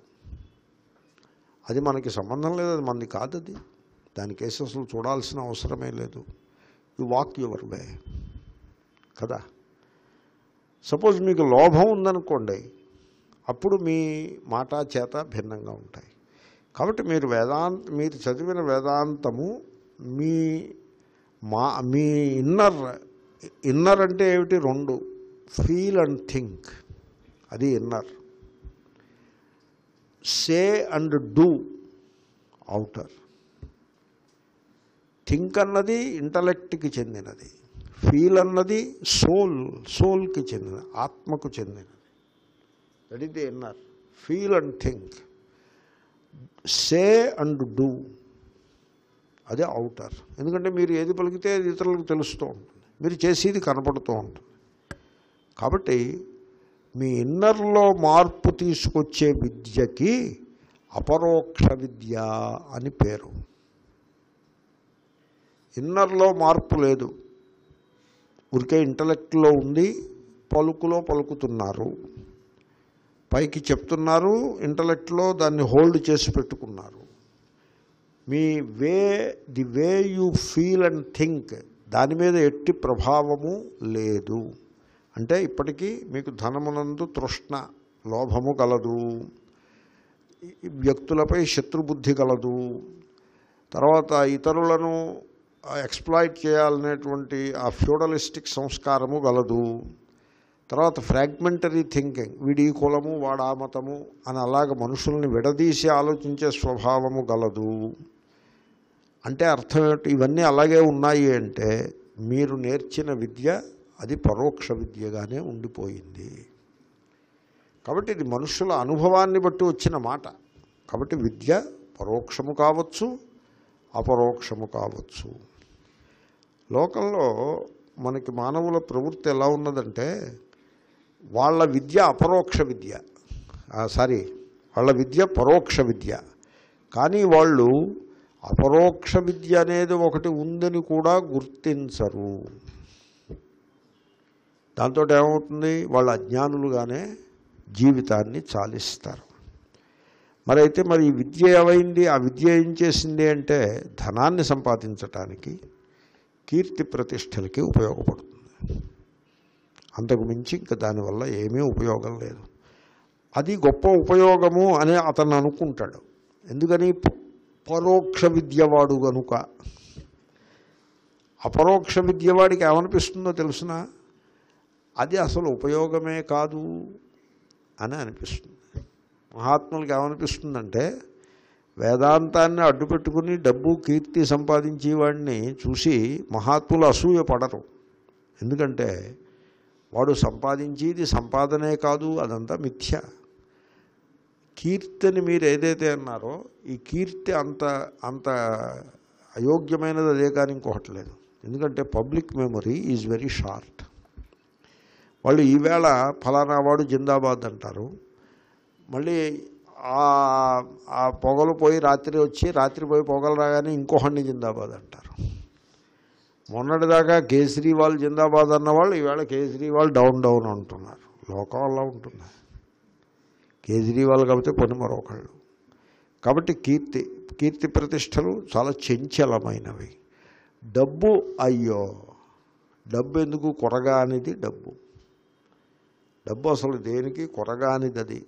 అది మనకి సంబంధం లేదు అది మనది కాదు అది. వేసి అసలు చూడాల్సిన అవసరమే లేదు. యు వాక్ యువర్ వే కదా? సపోజ్ మీకు లోభం ఉందనుకోండి అప్పుడు మీ మాట చేత భిన్నంగా ఉంటాయి. కాబట్టి మీరు వేదాంత మీరు చదివిన వేదాంతము మీ మా మీ ఇన్నర్ ఇన్నర్ అంటే ఏమిటి? రెండు. Feel and think. అది inner. Say and do. Outer think అన్నది ఇంటలెక్ట్కి చెందినది. ఫీల్ అన్నది సోల్ సోల్కి చెందిన ఆత్మకు చెందినది. దట్ ఇది inner. Feel and think. Say and do. అదే అవుటర్ ఎందుకంటే మీరు ఏది పలికితే అది ఇతరులకు తెలుస్తూ ఉంటుంది. మీరు చేసేది కనపడుతూ ఉంటుంది. కాబట్టి మీ ఇన్నర్లో మార్పు తీసుకొచ్చే విద్యకి అపరోక్ష విద్య అని పేరు. ఇన్నర్లో మార్పు లేదు. ఊరికే ఇంటలెక్ట్లో ఉంది పలుకులో పలుకుతున్నారు. పైకి చెప్తున్నారు ఇంటలెక్ట్లో దాన్ని హోల్డ్ చేసి పెట్టుకున్నారు. మీ way the way you feel and think దాని మీద ఎట్టి ప్రభావము లేదు. అంటే ఇప్పటికీ మీకు ధనమునందు తృష్ణ లోభము కలదు. వ్యక్తులపై శత్రుబుద్ధి కలదు. తర్వాత ఇతరులను ఎక్స్ప్లాయిట్ చేయాలనేటువంటి ఆ ఫ్యూడలిస్టిక్ సంస్కారము గలదు తర్వాత ఫ్రాగ్మెంటరీ థింకింగ్ వీడి కులము వాడా మతము అని అలాగ మనుషుల్ని విడదీసి ఆలోచించే స్వభావము గలదు అంటే అర్థం ఏమిటి ఇవన్నీ అలాగే ఉన్నాయి అంటే మీరు నేర్చిన విద్య అది పరోక్ష విద్యగానే ఉండిపోయింది. కాబట్టి ఇది మనుషుల అనుభవాన్ని బట్టి వచ్చిన మాట. కాబట్టి విద్య పరోక్షము కావచ్చు అపరోక్షము కావచ్చు. లోకంలో మనకి మానవుల ప్రవృత్తి ఎలా ఉన్నదంటే వాళ్ళ విద్య అపరోక్ష విద్య. సారీ వాళ్ళ విద్య పరోక్ష విద్య. కానీ వాళ్ళు అపరోక్ష విద్య అనేది ఒకటి ఉందని కూడా గుర్తించరు. దాంతో ఏమవుతుంది? వాళ్ళ అజ్ఞానులుగానే జీవితాన్ని చాలిస్తారు. మరి అయితే మరి ఈ విద్య ఏమైంది? ఆ విద్య ఏం చేసింది అంటే ధనాన్ని సంపాదించటానికి కీర్తి ప్రతిష్టలకి ఉపయోగపడుతుంది. అంతకు మించి ఇంకా దానివల్ల ఏమీ ఉపయోగం లేదు. అది గొప్ప ఉపయోగము అని అతను అనుకుంటాడు. ఎందుకని? పరోక్ష విద్యవాడు గనుక. అపరోక్ష విద్యవాడికి ఏమనిపిస్తుందో తెలుసిన? అది అసలు ఉపయోగమే కాదు అని అనిపిస్తుంది. మహాత్ములకు ఏమనిపిస్తుందంటే వేదాంతాన్ని అడ్డుపెట్టుకుని డబ్బు కీర్తి సంపాదించే వాడిని చూసి మహాత్ములు అసూయ పడరు. ఎందుకంటే వాడు సంపాదించేది సంపాదనే కాదు అదంతా మిథ్య. కీర్తిని మీరు ఏదైతే అన్నారో ఈ కీర్తి అంత అంత అయోగ్యమైనది అదే కానీ ఇంకొకటి లేదు. ఎందుకంటే public memory is very short. వాళ్ళు ఈవేళ ఫలానా వాడు జిందాబాద్ అంటారు. మళ్ళీ ఆ- పొగలు పోయి రాత్రి వచ్చి రాత్రి పోయి పొగలు రాగానే ఇంకొకడిని జిందాబాద్ అంటారు. మొన్నటిదాకా కేజ్రీవాల్ జిందాబాద్ అన్నవాళ్ళు ఈవేళ కేజ్రీవాల్ డౌన్ డౌన్ అంటున్నారు. లోకం అలా ఉంటుంది కేజ్రీవాల్ కాబట్టి కొన్ని మరొకళ్ళు. కాబట్టి కీర్తి కీర్తి ప్రతిష్టలు చాలా చంచలమైనవి. డబ్బు అయ్యో డబ్బు ఎందుకు కొరగానిది డబ్బు? డబ్బు అసలు దేనికి? కొరగానిది అది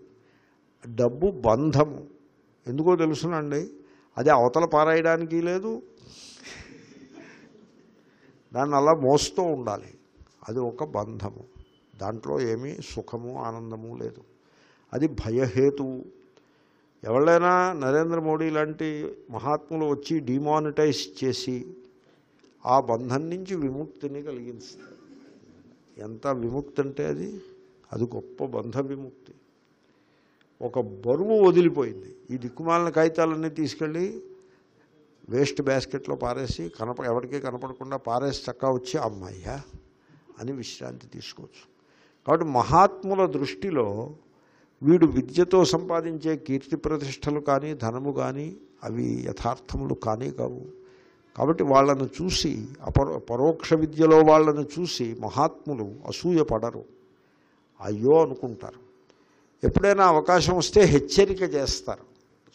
డబ్బు బంధము. ఎందుకో తెలుసునండి? అది అవతల పారాయడానికి లేదు. దాన్ని అలా మోస్తూ ఉండాలి. అది ఒక బంధము. దాంట్లో ఏమీ సుఖము ఆనందము లేదు. అది భయహేతువు ఎవళ్ళైనా నరేంద్ర మోడీ లాంటి మహాత్ములు వచ్చి డిమానిటైజ్ చేసి ఆ బంధం నుంచి విముక్తిని కలిగిస్తారు. ఎంత విముక్తి అంటే అది అది గొప్ప బంధ విముక్తి. ఒక బరువు వదిలిపోయింది. ఈ దిక్కుమాలిన కాగితాలన్నీ తీసుకెళ్ళి వేస్ట్ బాస్కెట్లో పారేసి కనప ఎవరికీ కనపడకుండా పారేసి చక్కా వచ్చి అమ్మయ్యా అని విశ్రాంతి తీసుకోవచ్చు. కాబట్టి మహాత్ముల దృష్టిలో వీడు విద్యతో సంపాదించే కీర్తి ప్రతిష్టలు కానీ ధనము కానీ అవి యథార్థములు కానీ కావు. కాబట్టి వాళ్ళను చూసి అపరో పరోక్ష విద్యలో వాళ్ళను చూసి మహాత్ములు అసూయ పడరు అయ్యో అనుకుంటారు. ఎప్పుడైనా అవకాశం వస్తే హెచ్చరిక చేస్తారు.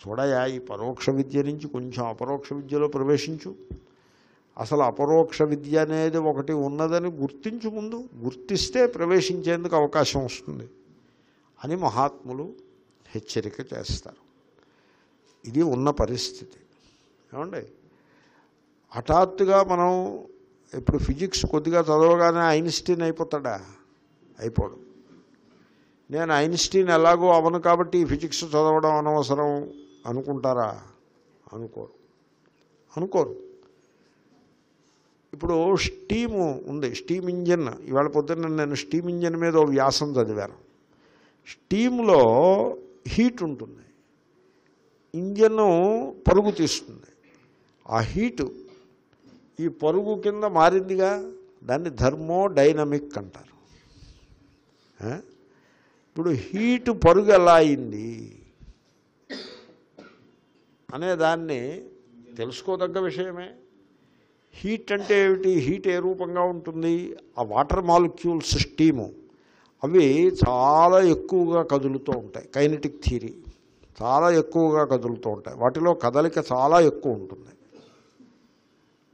చూడయా ఈ పరోక్ష విద్య నుంచి కొంచెం అపరోక్ష విద్యలో ప్రవేశించు. అసలు అపరోక్ష విద్య అనేది ఒకటి ఉన్నదని గుర్తించు ముందు గుర్తిస్తే ప్రవేశించేందుకు అవకాశం వస్తుంది. అని మహాత్ములు హెచ్చరిక చేస్తారు. ఇది ఉన్న పరిస్థితి. ఏమండి? హఠాత్తుగా మనం ఇప్పుడు ఫిజిక్స్ కొద్దిగా చదవగానే ఐన్స్టీన్ అయిపోతాడా? అయిపోడు. నేను ఐన్స్టీన్ ఎలాగో అవను కాబట్టి ఫిజిక్స్ చదవడం అనవసరం అనుకుంటారా? అనుకోరు. అనుకోరు. ఇప్పుడు స్టీము ఉంది స్టీమ్ ఇంజిన్. ఇవాళ పొద్దున్న నేను స్టీమ్ ఇంజిన్ మీద ఓ వ్యాసం చదివాను. స్టీమ్లో హీట్ ఉంటుంది. ఇంజను పరుగు తీస్తుంది. ఆ హీటు ఈ పరుగు కింద మారిందిగా? దాన్ని ధర్మో డైనమిక్ అంటారు ఇప్పుడు హీట్ పరుగు ఎలా అయింది? అనేదాన్ని తెలుసుకోదగ్గ విషయమే. హీట్ అంటే ఏమిటి? హీట్ ఏ రూపంగా ఉంటుంది? ఆ వాటర్ మాలిక్యూల్స్ స్టీము. అవి చాలా ఎక్కువగా కదులుతూ ఉంటాయి. కైనటిక్ థియరీ చాలా ఎక్కువగా కదులుతూ ఉంటాయి. వాటిలో కదలిక చాలా ఎక్కువ ఉంటుంది.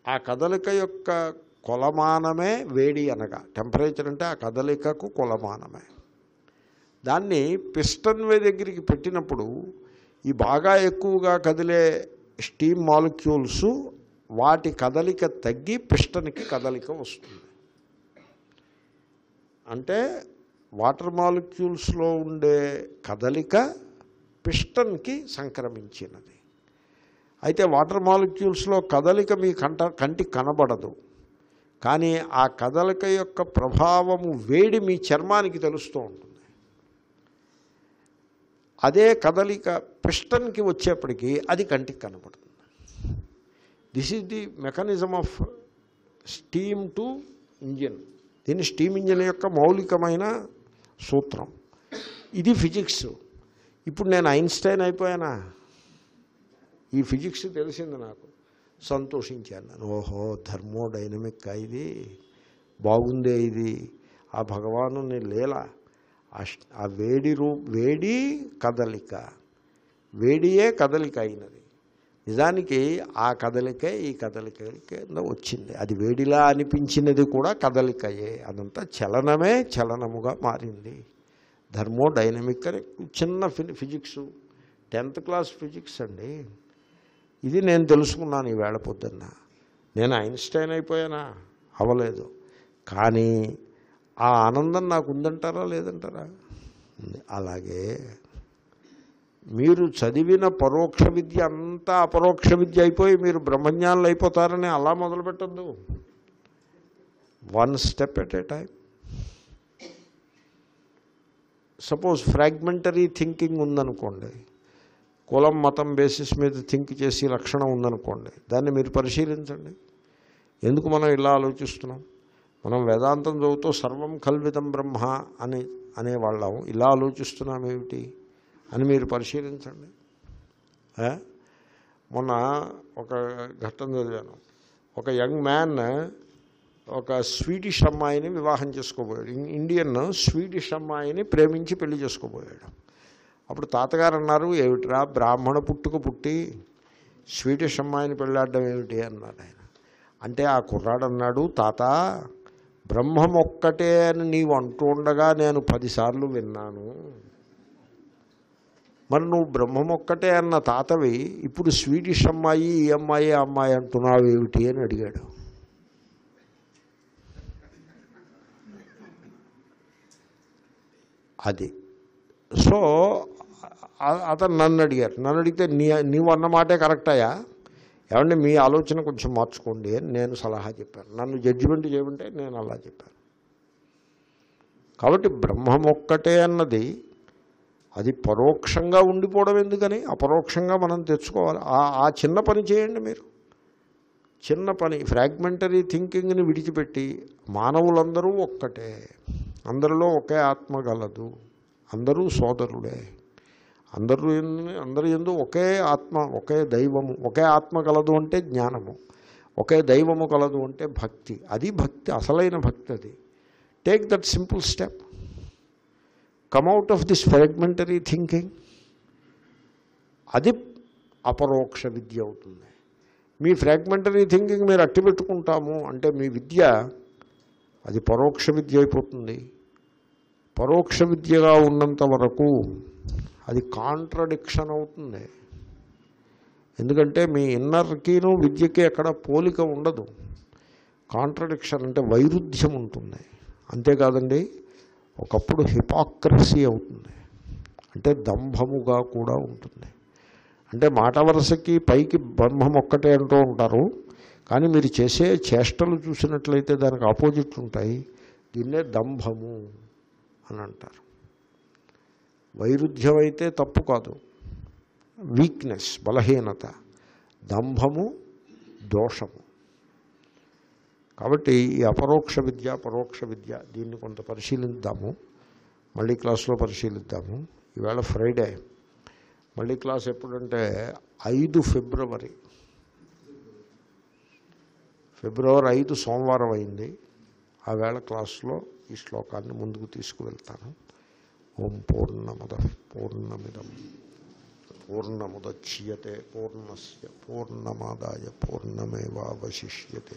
ఆ కదలిక యొక్క కొలమానమే వేడి అనగా టెంపరేచర్ అంటే ఆ కదలికకు కొలమానమే. దాన్ని పిస్టన్ వే దగ్గరికి పెట్టినప్పుడు ఈ బాగా ఎక్కువగా కదిలే స్టీమ్ మాలిక్యూల్స్ వాటి కదలిక తగ్గి పిస్టన్కి కదలిక వస్తుంది. అంటే వాటర్ మాలిక్యూల్స్లో ఉండే కదలిక పిస్టన్కి సంక్రమించినది. అయితే వాటర్ మాలిక్యూల్స్లో కదలిక మీ కంట కంటికి కనబడదు. కానీ ఆ కదలిక యొక్క ప్రభావము వేడి మీ చర్మానికి తెలుస్తూ ఉంటుంది. అదే కదలిక పిస్టన్కి వచ్చేప్పటికీ అది కంటికి కనబడుతుంది. This is the mechanism of steam to engine దీని స్టీమ్ ఇంజిన్ యొక్క మౌలికమైన సూత్రం. ఇది ఫిజిక్స్. ఇప్పుడు నేను ఐన్స్టైన్ అయిపోయానా? ఈ ఫిజిక్స్ తెలిసింది నాకు. సంతోషించాను. నేను ఓహో ధర్మోడైనమిక్ ఇది. బాగుందే ఇది. ఆ భగవాను లీల. ఆ వేడి రూ వేడి కదలిక. వేడియే కదలిక అయినది. నిజానికి ఆ కదలికే ఈ కదలిక కింద వచ్చింది. అది వేడిలా అనిపించినది కూడా కదలికయే. అదంతా చలనమే చలనముగా మారింది. ధర్మో డైనమిక్ అని చిన్న ఫి ఫిజిక్స్ టెన్త్ క్లాస్ ఫిజిక్స్ అండి. ఇది నేను తెలుసుకున్నాను ఈవేళ పొద్దున్న. నేను ఐన్స్టైన్ అయిపోయానా? అవ్వలేదు. కానీ ఆ ఆనందం నాకు ఉందంటారా లేదంటారా? అలాగే మీరు చదివిన పరోక్ష విద్య అంతా అపరోక్ష విద్య అయిపోయి మీరు బ్రహ్మజ్ఞానులు అయిపోతారని అలా మొదలు పెట్టద్దు one step at a time suppose fragmentary thinking ఉందనుకోండి. కులం మతం బేసిస్ మీద థింక్ చేసి లక్షణం ఉందనుకోండి. దాన్ని మీరు పరిశీలించండి. ఎందుకు మనం ఇలా ఆలోచిస్తున్నాం? మనం వేదాంతం చదువుతూ సర్వం కల్వితం బ్రహ్మ అని అనేవాళ్ళం. ఇలా ఆలోచిస్తున్నాం ఏమిటి అని మీరు పరిశీలించండి. మొన్న ఒక ఘట్టం చదివాను ఒక యంగ్ మ్యాన్ ఒక స్వీడిష్ అమ్మాయిని వివాహం చేసుకోబోయాడు. ఇండియన్ స్వీడిష్ అమ్మాయిని ప్రేమించి పెళ్ళి చేసుకోబోయాడు. అప్పుడు తాతగారు అన్నారు ఏమిట్రా బ్రాహ్మణ పుట్టుక పుట్టి స్వీడిష్ అమ్మాయిని పెళ్ళాడడం ఏమిటి? అన్నాడు ఆయన. అంటే ఆ కుర్రాడు అన్నాడు తాత బ్రహ్మం ఒక్కటే అని నీవు అంటూ ఉండగా నేను పదిసార్లు విన్నాను. మరి నువ్వు బ్రహ్మం ఒక్కటే అన్న తాతవి ఇప్పుడు స్వీడిష్ అమ్మాయి ఈ అమ్మాయి ఆ అమ్మాయి అంటున్నావు ఏమిటి అని అడిగాడు. అది. సో అతను నన్ను అడిగారు. నన్ను అడిగితే నీ నీవు అన్న మాటే కరెక్టాయా? ఏమంటే మీ ఆలోచన కొంచెం మార్చుకోండి అని నేను సలహా చెప్పాను. నన్ను జడ్జిమెంట్ చేయమంటే నేను అలా చెప్పాను. కాబట్టి బ్రహ్మం ఒక్కటే అన్నది అది పరోక్షంగా ఉండిపోవడం ఎందుకని? అపరోక్షంగా మనం తెచ్చుకోవాలి. ఆ- ఆ చిన్న పని చేయండి మీరు. చిన్న పని ఫ్రాగ్మెంటరీ థింకింగ్ని విడిచిపెట్టి మానవులందరూ ఒక్కటే. అందరిలో ఒకే ఆత్మ గలదు. అందరూ సోదరుడే అందరూ అందరూ ఎందు ఒకే ఆత్మ ఒకే దైవము. ఒకే ఆత్మ కలదు అంటే జ్ఞానము. ఒకే దైవము కలదు అంటే భక్తి. అది భక్తి అసలైన భక్తి అది. Take that simple step come out of this fragmentary thinking అది అపరోక్ష విద్య అవుతుంది. మీ ఫ్రాగ్మెంటరీ థింకింగ్ మీరు అట్టి పెట్టుకుంటాము అంటే మీ విద్య అది పరోక్ష విద్య అయిపోతుంది. పరోక్ష విద్యగా ఉన్నంత వరకు అది కాంట్రడిక్షన్ అవుతుంది. ఎందుకంటే మీ ఇన్నర్కిను విద్యకి ఎక్కడ పోలిక ఉండదు. కాంట్రడిక్షన్ అంటే వైరుధ్యం ఉంటుంది. అంతేకాదండి ఒకప్పుడు హిపాక్రసీ అవుతుంది. అంటే దంభముగా కూడా ఉంటుంది. అంటే మాట వరుసకి పైకి బ్రహ్మం ఒక్కటే అంటూ ఉంటారు. కానీ మీరు చేసే చేష్టలు చూసినట్లయితే దానికి ఆపోజిట్ ఉంటాయి. దీన్నే దంభము అని అంటారు. వైరుధ్యం అయితే తప్పు కాదు. వీక్నెస్ బలహీనత. దంభము దోషము. కాబట్టి ఈ అపరోక్ష విద్య పరోక్ష విద్య దీన్ని కొంత పరిశీలిద్దాము. మళ్ళీ క్లాస్లో పరిశీలిద్దాము. ఈవేళ ఫ్రైడే. మళ్ళీ క్లాస్ ఎప్పుడంటే ఐదు ఫిబ్రవరి. ఫిబ్రవరి ఐదు సోమవారం అయింది. ఆ వేళ క్లాస్లో ఈ శ్లోకాన్ని ముందుకు తీసుకువెళ్తాను. ఓం పూర్ణముద పూర్ణమిదం. పూర్ణముద్యతే పూర్ణస్ పూర్ణమాదాయ పూర్ణమేవాశిష్యతే